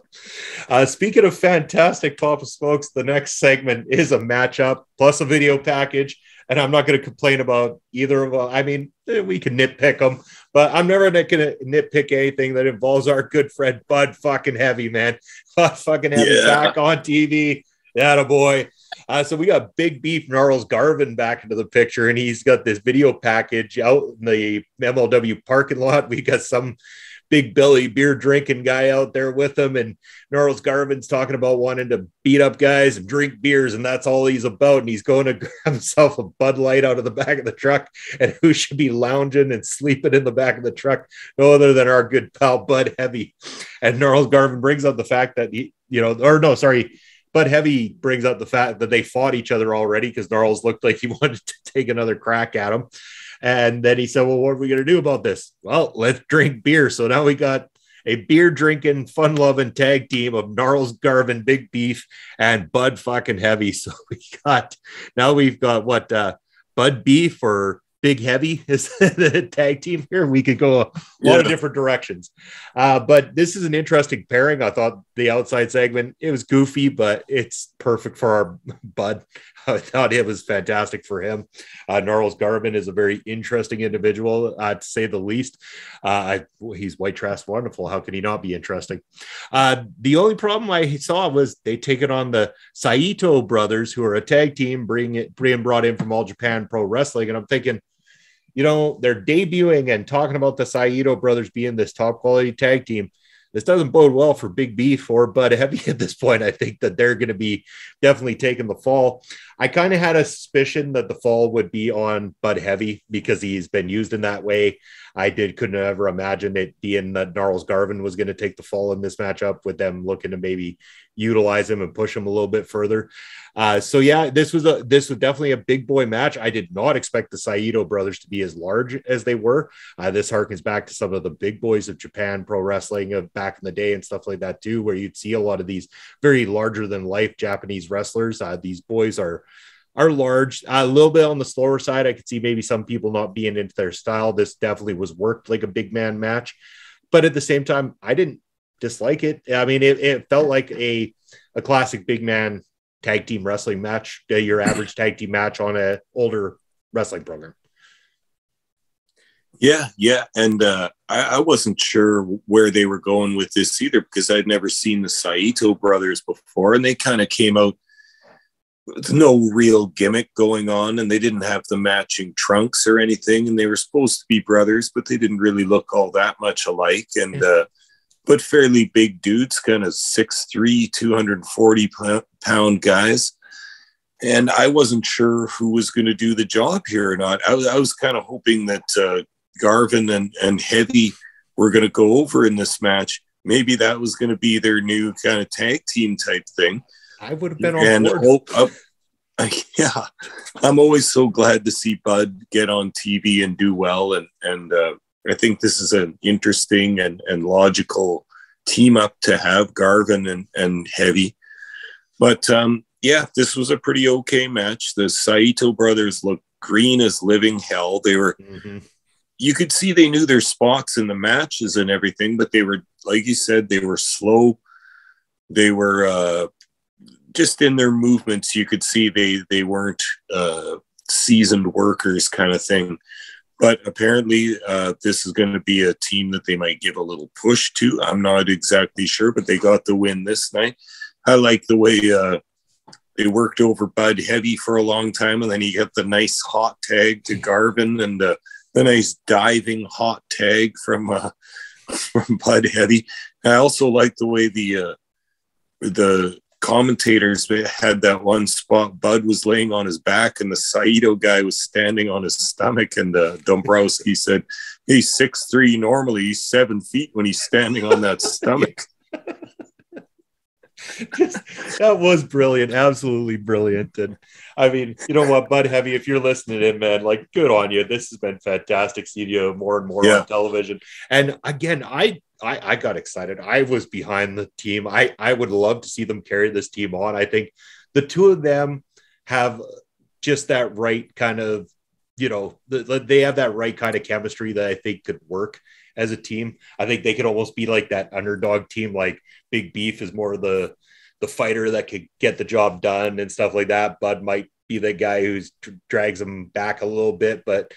uh, speaking of fantastic Papa Smokes, the next segment is a matchup plus a video package. And I'm not going to complain about either of them. I mean, eh, we can nitpick them, but I'm never going to nitpick anything that involves our good friend Budd fucking heavy, man. Budd fucking heavy yeah. back on TV. Yeah, boy. Uh, so we got Big Beef Gnarles Garvin back into the picture, and he's got this video package out in the MLW parking lot. We got some big belly beer drinking guy out there with him, and Gnarles Garvin's talking about wanting to beat up guys and drink beers, and that's all he's about. And he's going to grab himself a Bud Light out of the back of the truck, and who should be lounging and sleeping in the back of the truck? No other than our good pal Budd Heavy. And Gnarles Garvin brings up the fact that he, you know, or no, sorry but Heavy brings up the fact that they fought each other already because Gnarles looked like he wanted to take another crack at him. And then he said, Well, what are we going to do about this? Well, let's drink beer. So now we got a beer drinking, fun loving tag team of Gnarles Garvin, Big Beef, and Budd fucking Heavy. So we got now we've got what uh, Bud Beef or Big Heavy is the tag team here. We could go a lot yeah. of different directions. Uh, but this is an interesting pairing. I thought the outside segment, it was goofy, but it's perfect for our bud. I thought it was fantastic for him. Uh, Gnarles Garvin is a very interesting individual, uh, to say the least. Uh, I, he's white trash wonderful. How can he not be interesting? Uh, the only problem I saw was they take it on the Saito brothers, who are a tag team, bring it, being brought in from All Japan Pro Wrestling. And I'm thinking, you know, they're debuting and talking about the Saito brothers being this top quality tag team. This doesn't bode well for Big Beef or Budd Heavy at this point. I think that they're going to be definitely taking the fall. I kind of had a suspicion that the fall would be on Budd Heavy because he's been used in that way. I did couldn't ever imagine it being that Gnarles Garvin was going to take the fall in this matchup with them looking to maybe utilize him and push him a little bit further. Uh, so yeah, this was a this was definitely a big boy match. I did not expect the Saito brothers to be as large as they were. Uh, this harkens back to some of the big boys of Japan pro wrestling of back in the day and stuff like that too, where you'd see a lot of these very larger than life Japanese wrestlers. Uh, these boys are are large, a little bit on the slower side. I could see maybe some people not being into their style. This definitely was worked like a big man match, but at the same time, I didn't dislike it. I mean, it, it felt like a a classic big man tag team wrestling match, uh, your average tag team match on a older wrestling program. Yeah, yeah, and uh, I, I, wasn't sure where they were going with this either because I'd never seen the Saito brothers before, and they kind of came out with no real gimmick going on, and they didn't have the matching trunks or anything, and they were supposed to be brothers, but they didn't really look all that much alike, and. Uh, but fairly big dudes, kind of 6'3, 240 pound guys. and I wasn't sure who was going to do the job here or not. I, was, I was kind of hoping that uh, Garvin and, and Heavy were going to go over in this match. Maybe that was going to be their new kind of tag team type thing. I would have been on and board. oh, uh, yeah, I'm always so glad to see Budd get on TV and do well, and and uh, I think this is an interesting and, and logical team up to have Garvin and, and Heavy. But um, yeah, this was a pretty okay match. The Saito brothers looked green as living hell. They were, Mm-hmm. you could see they knew their spots in the matches and everything, but they were, like you said, they were slow. They were uh, just in their movements. You could see they they weren't uh, seasoned workers, kind of thing. But apparently, uh, this is going to be a team that they might give a little push to. I'm not exactly sure, but they got the win this night. I like the way uh, they worked over Budd Heavy for a long time, and then he got the nice hot tag to Garvin and the nice diving hot tag from uh, from Budd Heavy. I also like the way the uh, the commentators had that one spot. Budd was laying on his back, and the Saito guy was standing on his stomach. And uh, Dombrowski said, "He's six three normally. He's seven feet when he's standing on that stomach." Just- that was brilliant, absolutely brilliant. And I mean, you know what, Budd Heavy, if you're listening in, man, like good on you. This has been fantastic seeing you more and more Yeah. on television. And again, I, I I got excited. I was behind the team. I I would love to see them carry this team on. I think the two of them have just that right kind of, you know, the, the- they have that right kind of chemistry that I think could work as a team. I think they could almost be like that underdog team. Like Big Beef is more of the the fighter that could get the job done and stuff like that. Budd might be the guy who's drags them back a little bit, but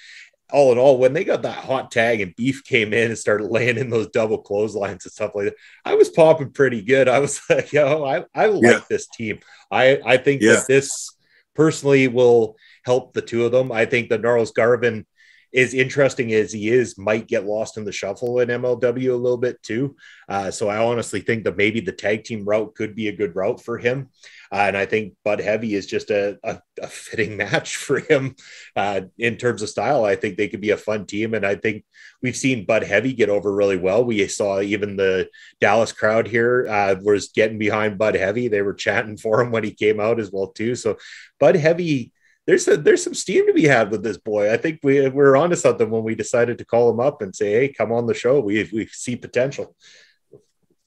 all in all, when they got that hot tag and Beef came in and started laying in those double clotheslines and stuff like that, I was popping pretty good. I was like, yo, I, I like Yeah. this team. I, I think Yeah. that this personally will help the two of them. I think that Gnarles Garvin, as interesting as he is, might get lost in the shuffle in MLW a little bit too. Uh, so I honestly think that maybe the tag team route could be a good route for him. Uh, and I think Budd Heavy is just a, a, a fitting match for him uh, in terms of style. I think they could be a fun team. And I think we've seen Budd Heavy get over really well. We saw even the Dallas crowd here uh, was getting behind Budd Heavy. They were chatting for him when he came out as well too. So Budd Heavy there's a, there's some steam to be had with this boy. I think we we're onto something when we decided to call him up and say, "Hey, come on the show. We we see potential."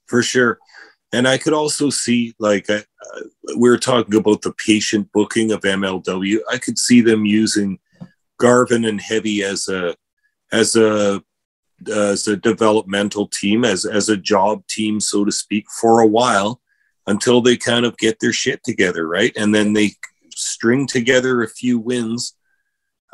for sure. And I could also see, like, uh, we were talking about the patient booking of MLW. I could see them using Garvin and Heavy as a as a as a developmental team, as as a job team, so to speak, for a while until they kind of get their shit together, right? And then they string together a few wins.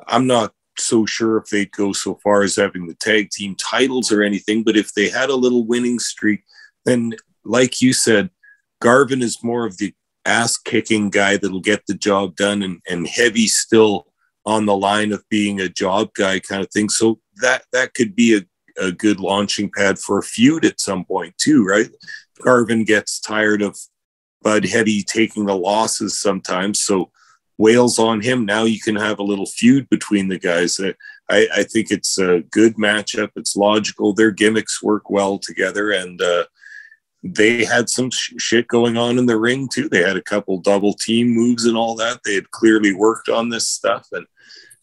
I'm not so sure if they'd go so far as having the tag team titles or anything, but if they had a little winning streak, then like you said, Garvin is more of the ass kicking guy that'll get the job done, and and Heavy still on the line of being a job guy kind of thing. So that that could be a, a good launching pad for a feud at some point too, right? Garvin gets tired of Budd Heavy taking the losses sometimes, so Wales on him. Now you can have a little feud between the guys. I, I, I think it's a good matchup. It's logical. Their gimmicks work well together, and uh, they had some sh- shit going on in the ring too. They had a couple double team moves and all that. They had clearly worked on this stuff, and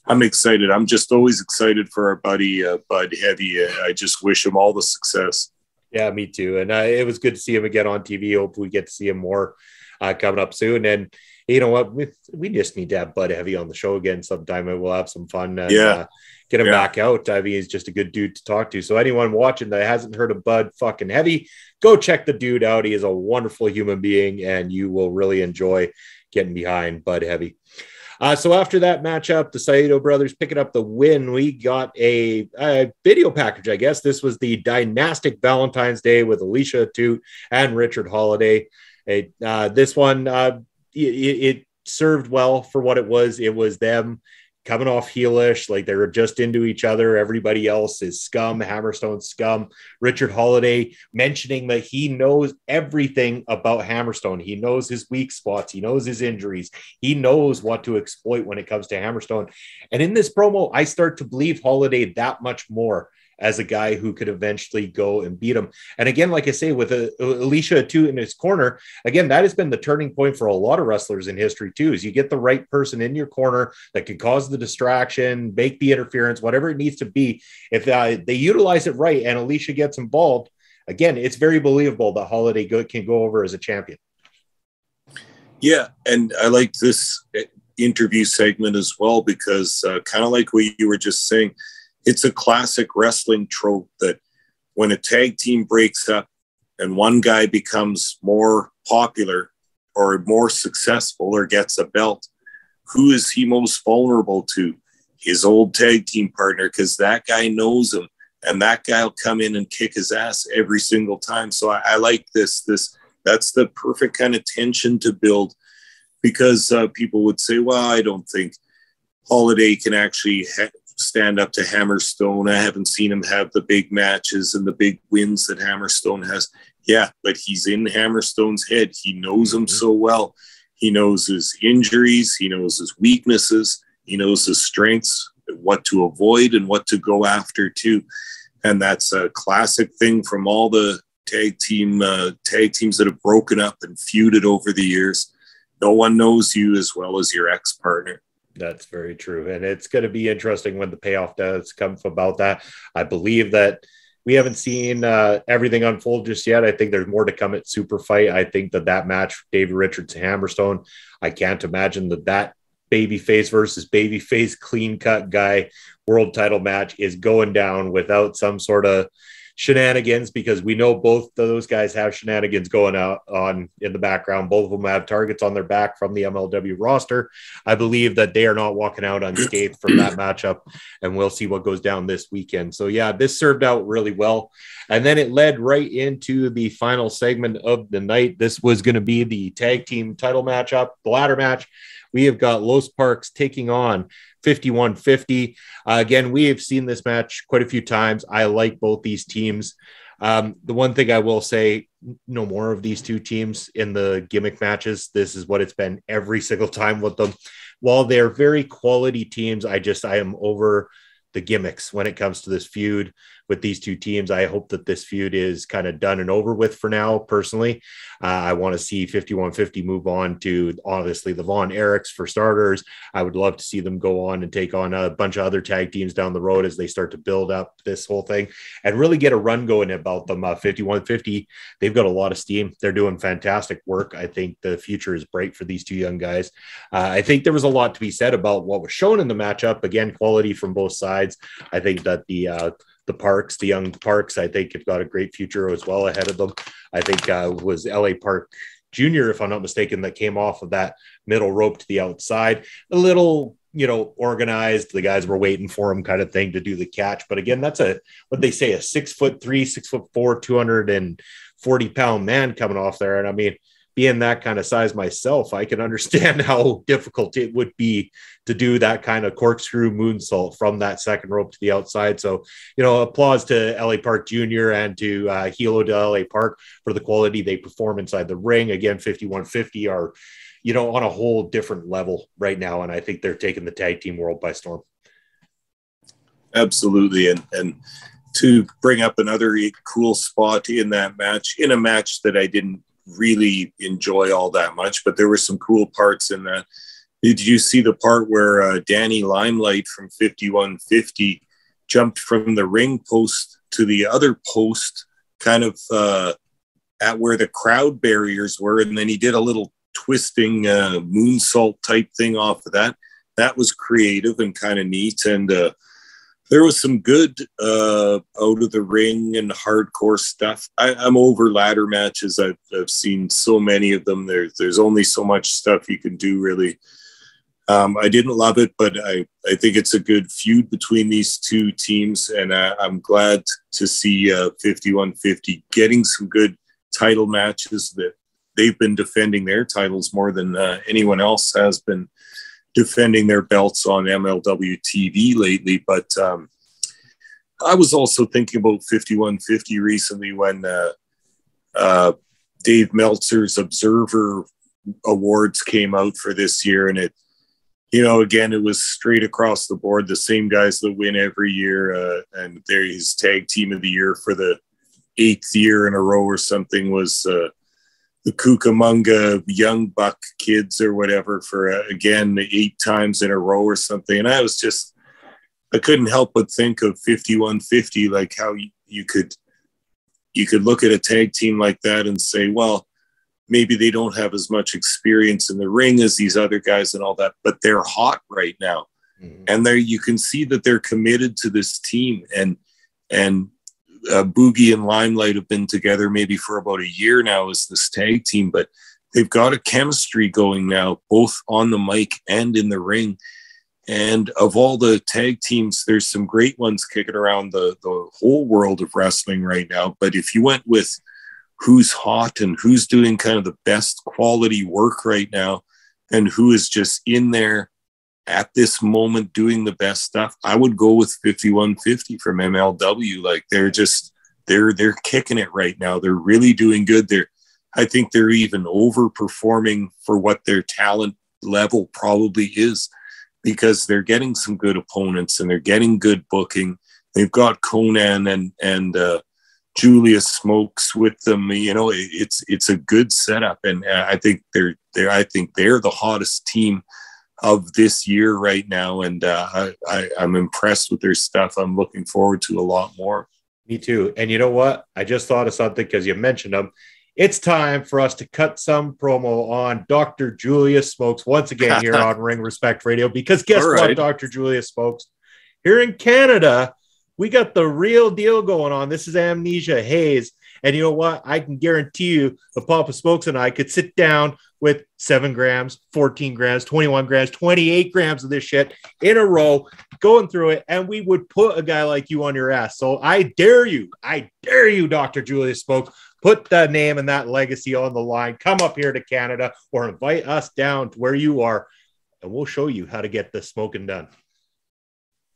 I'm excited. I'm just always excited for our buddy uh, Budd Heavy. Uh, I just wish him all the success. Yeah, me too. And uh, it was good to see him again on TV. Hope we get to see him more uh, coming up soon. And you know what? We, we just need to have Budd Heavy on the show again sometime, and we'll have some fun. And, Yeah. uh, get him Yeah. back out. I mean, he's just a good dude to talk to. So anyone watching that hasn't heard of Budd fucking Heavy, go check the dude out. He is a wonderful human being, and you will really enjoy getting behind Budd Heavy. Uh, so after that matchup, the Saito brothers picking up the win. We got a, a video package, I guess. This was the Dynastic Valentine's Day with Alicia Atout and Richard Holliday. A, uh, this one, uh, it, it served well for what it was. It was them coming off heelish, like they were just into each other. Everybody else is scum, Hammerstone scum. Richard Holliday mentioning that he knows everything about Hammerstone. He knows his weak spots, he knows his injuries, he knows what to exploit when it comes to Hammerstone. And in this promo, I start to believe Holliday that much more as a guy who could eventually go and beat him. And again, like I say, with uh, Alicia Atout in his corner, again, that has been the turning point for a lot of wrestlers in history too. Is you get the right person in your corner that can cause the distraction, make the interference, whatever it needs to be. If uh, they utilize it right and Alicia gets involved, again, it's very believable that Holliday go- can go over as a champion. Yeah, and I like this uh, interview segment as well because uh, kind of like what you were just saying it's a classic wrestling trope that when a tag team breaks up and one guy becomes more popular or more successful or gets a belt, who is he most vulnerable to? His old tag team partner, because that guy knows him and that guy will come in and kick his ass every single time. So I, I like this. This that's the perfect kind of tension to build because uh, people would say, well, I don't think Holliday can actually ha- stand up to Hammerstone. I haven't seen him have the big matches and the big wins that Hammerstone has. Yeah, but he's in Hammerstone's head. He knows him mm-hmm. so well. He knows his injuries, he knows his weaknesses, he knows his strengths, what to avoid and what to go after too. And that's a classic thing from all the tag team uh, tag teams that have broken up and feuded over the years. No one knows you as well as your ex partner. That's very true. And it's going to be interesting when the payoff does come about that. I believe that we haven't seen uh, everything unfold just yet. I think there's more to come at Super Fight. I think that that match, David Richards Hammerstone, I can't imagine that that babyface versus babyface clean cut guy world title match is going down without some sort of shenanigans because we know both those guys have shenanigans going out on in the background. Both of them have targets on their back from the MLW roster. I believe that they are not walking out unscathed from that matchup, and we'll see what goes down this weekend. So yeah, this served out really well, and then it led right into the final segment of the night. This was going to be the tag team title matchup, the ladder match. We have got Los Parks taking on 5150. Uh, again, we have seen this match quite a few times. I like both these teams. Um, the one thing I will say, no more of these two teams in the gimmick matches. This is what it's been every single time with them. While they're very quality teams, I just I am over the gimmicks when it comes to this feud with these two teams. I hope that this feud is kind of done and over with for now. Personally, uh, I want to see 5150 move on to obviously the Von Erichs for starters. I would love to see them go on and take on a bunch of other tag teams down the road as they start to build up this whole thing and really get a run going about them. Uh, 5150, they've got a lot of steam. They're doing fantastic work. I think the future is bright for these two young guys. Uh, I think there was a lot to be said about what was shown in the matchup. Again, quality from both sides. I think that the uh, the Parks, the young Parks, I think have got a great future as well ahead of them. I think uh, was LA Park Jr., if I'm not mistaken, that came off of that middle rope to the outside. A little, you know, organized. The guys were waiting for him, kind of thing, to do the catch. But again, that's a what they say a six foot three, six foot four, 240 pound man coming off there. And I mean, being that kind of size myself, I can understand how difficult it would be to do that kind of corkscrew moonsault from that second rope to the outside. So, you know, applause to LA Park Jr. and to uh, Hijo de LA Park for the quality they perform inside the ring. Again, 5150 are, you know, on a whole different level right now. And I think they're taking the tag team world by storm. Absolutely. And, and, to bring up another cool spot in that match, in a match that I didn't really enjoy all that much, but there were some cool parts in that. Did you see the part where uh, Danny Limelight from 5150 jumped from the ring post to the other post, kind of uh, at where the crowd barriers were, and then he did a little twisting uh, moonsault type thing off of that. That was creative and kind of neat, and uh, there was some good uh, out of the ring and hardcore stuff. I, am over ladder matches. I've, I've seen so many of them. There's there's only so much stuff you can do really. Um, I didn't love it, but I, I think it's a good feud between these two teams, and I, am glad to see uh, 5150 getting some good title matches that they've been defending their titles more than uh, anyone else has been defending their belts on MLW TV lately. But um, I was also thinking about 5150 recently when uh, uh, Dave Meltzer's Observer Awards came out for this year, and it, you know, again, it was straight across the board, the same guys that win every year, uh, and there his tag team of the year for the eighth year in a row or something was uh, the Cucamonga Young Buck kids or whatever for uh, again eight times in a row or something, and I was just I couldn't help but think of 5150, like how you, you could you could look at a tag team like that and say, well, maybe they don't have as much experience in the ring as these other guys and all that, but they're hot right now. Mm-hmm. And there you can see that they're committed to this team and and uh, Boogie and Limelight have been together maybe for about a year now as this tag team, but they've got a chemistry going now, both on the mic and in the ring. And of all the tag teams, there's some great ones kicking around the, the whole world of wrestling right now. But if you went with who's hot and who's doing kind of the best quality work right now and who is just in there at this moment doing the best stuff, I would go with 5150 from MLW. Like they're just they're they're kicking it right now. They're really doing good. They're I think they're even overperforming for what their talent level probably is because they're getting some good opponents and they're getting good booking. They've got Konnan and and uh, Julius Smokes with them. You know, it's it's a good setup, and I think they're they I think they're the hottest team of this year right now, and uh, I, I I'm impressed with their stuff. I'm looking forward to a lot more. Me too. And you know what? I just thought of something because you mentioned them it's time for us to cut some promo on Dr. Julius Smokes once again here on Ring Respect Radio. Because guess right. what, Dr. Julius Smokes? Here in Canada, we got the real deal going on. This is Amnesia Haze. And you know what? I can guarantee you the Papa Smokes and I could sit down with seven grams, 14 grams, 21 grams, 28 grams of this shit in a row, going through it, and we would put a guy like you on your ass. So I dare you, I dare you, Dr. Julius Smokes, put that name and that legacy on the line. Come up here to Canada or invite us down to where you are, and we'll show you how to get the smoking done.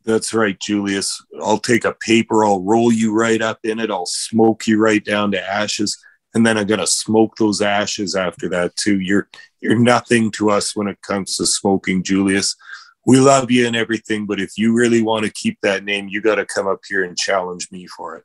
That's right, Julius. I'll take a paper, I'll roll you right up in it, I'll smoke you right down to ashes, and then I'm gonna smoke those ashes after that too. You're you're nothing to us when it comes to smoking, Julius. We love you and everything, but if you really want to keep that name, you got to come up here and challenge me for it.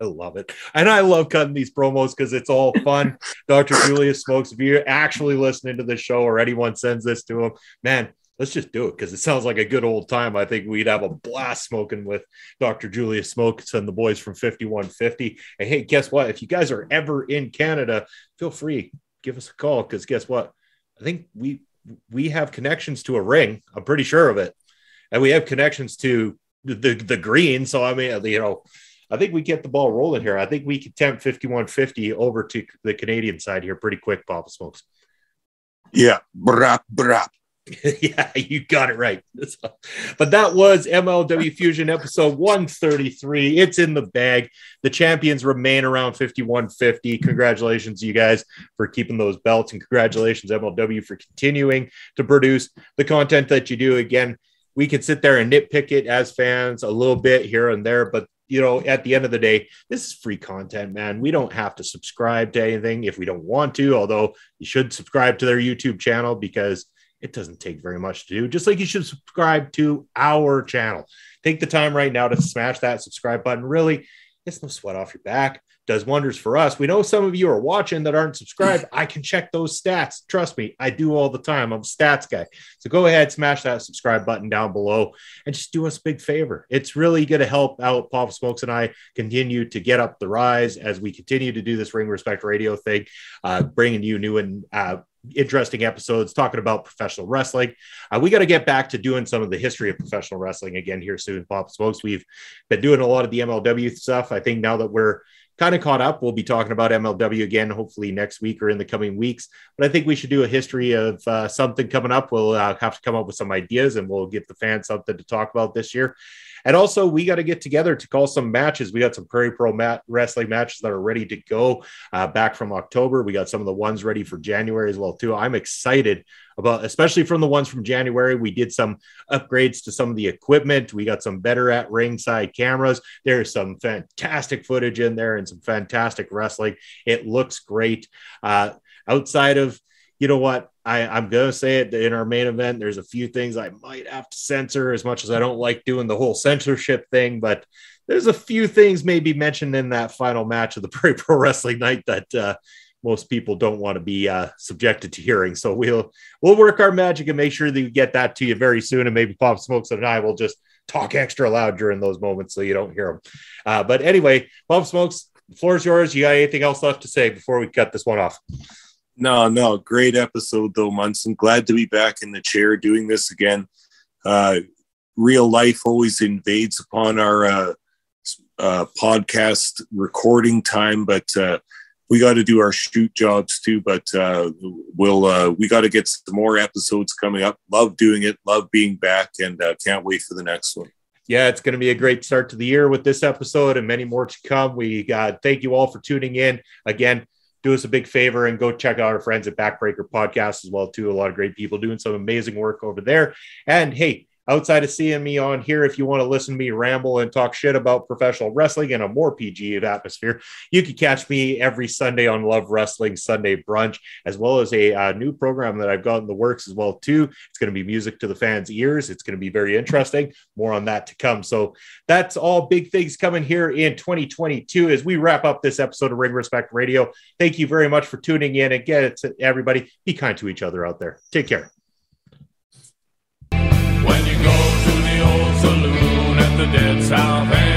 I love it. And I love cutting these promos because it's all fun. Dr. Julius Smokes, if you're actually listening to the show or anyone sends this to him, man, let's just do it because it sounds like a good old time. I think we'd have a blast smoking with Dr. Julius Smokes and the boys from 5150. And hey, guess what? If you guys are ever in Canada, feel free, give us a call because guess what? I think we we have connections to a ring. I'm pretty sure of it. And we have connections to the, the, green. So I mean, you know, I think we get the ball rolling here. I think we can tempt 5150 over to the Canadian side here pretty quick, Papa Smokes. Yeah. Brap, brap. yeah, you got it right. but that was MLW Fusion episode 133. It's in the bag. The champions remain around 5150. Congratulations, you guys, for keeping those belts, and congratulations, MLW, for continuing to produce the content that you do. Again, we can sit there and nitpick it as fans a little bit here and there, but you know, at the end of the day, this is free content, man. We don't have to subscribe to anything if we don't want to, although you should subscribe to their YouTube channel because it doesn't take very much to do, just like you should subscribe to our channel. Take the time right now to smash that subscribe button. Really, it's no sweat off your back does wonders for us. We know some of you are watching that aren't subscribed. I can check those stats. Trust me, I do all the time. I'm a stats guy. So go ahead, smash that subscribe button down below and just do us a big favor. It's really going to help out Pop Smokes and I continue to get up the rise as we continue to do this Ring Respect Radio thing, uh, bringing you new and uh, interesting episodes talking about professional wrestling. Uh, we got to get back to doing some of the history of professional wrestling again here soon, Pop Smokes. We've been doing a lot of the MLW stuff. I think now that we're kind of caught up. We'll be talking about MLW again, hopefully next week or in the coming weeks. But I think we should do a history of uh, something coming up. We'll uh, have to come up with some ideas and we'll give the fans something to talk about this year. And also, we got to get together to call some matches. We got some Prairie Pro mat- wrestling matches that are ready to go uh, back from October. We got some of the ones ready for January as well too. I'm excited about, especially from the ones from January. We did some upgrades to some of the equipment. We got some better at ringside cameras. There's some fantastic footage in there and some fantastic wrestling. It looks great. Uh, outside of you know what? I, I'm going to say it in our main event. There's a few things I might have to censor as much as I don't like doing the whole censorship thing, but there's a few things maybe mentioned in that final match of the Pro Wrestling night that uh, most people don't want to be uh, subjected to hearing. So we'll we'll work our magic and make sure that we get that to you very soon. And maybe Pop Smokes and I will just talk extra loud during those moments so you don't hear them. Uh, but anyway, Pop Smokes, the floor is yours. You got anything else left to say before we cut this one off? No, no, great episode though, Munson. Glad to be back in the chair doing this again. Uh, real life always invades upon our uh, uh, podcast recording time, but uh, we got to do our shoot jobs too. But uh, we'll uh, we got to get some more episodes coming up. Love doing it. Love being back, and can't wait for the next one. Yeah, it's going to be a great start to the year with this episode and many more to come. We uh, thank you all for tuning in again do us a big favor and go check out our friends at Backbreaker Podcast as well too. A lot of great people doing some amazing work over there. And hey, outside of seeing me on here, if you want to listen to me ramble and talk shit about professional wrestling in a more PG atmosphere, you can catch me every Sunday on Love Wrestling Sunday Brunch, as well as a uh, new program that I've got in the works as well too. It's going to be music to the fans' ears. It's going to be very interesting. More on that to come. So that's all big things coming here in 2022 as we wrap up this episode of Ring Respect Radio. Thank you very much for tuning in. Get it everybody. Be kind to each other out there. Take care. You go to the old saloon at the dead south end,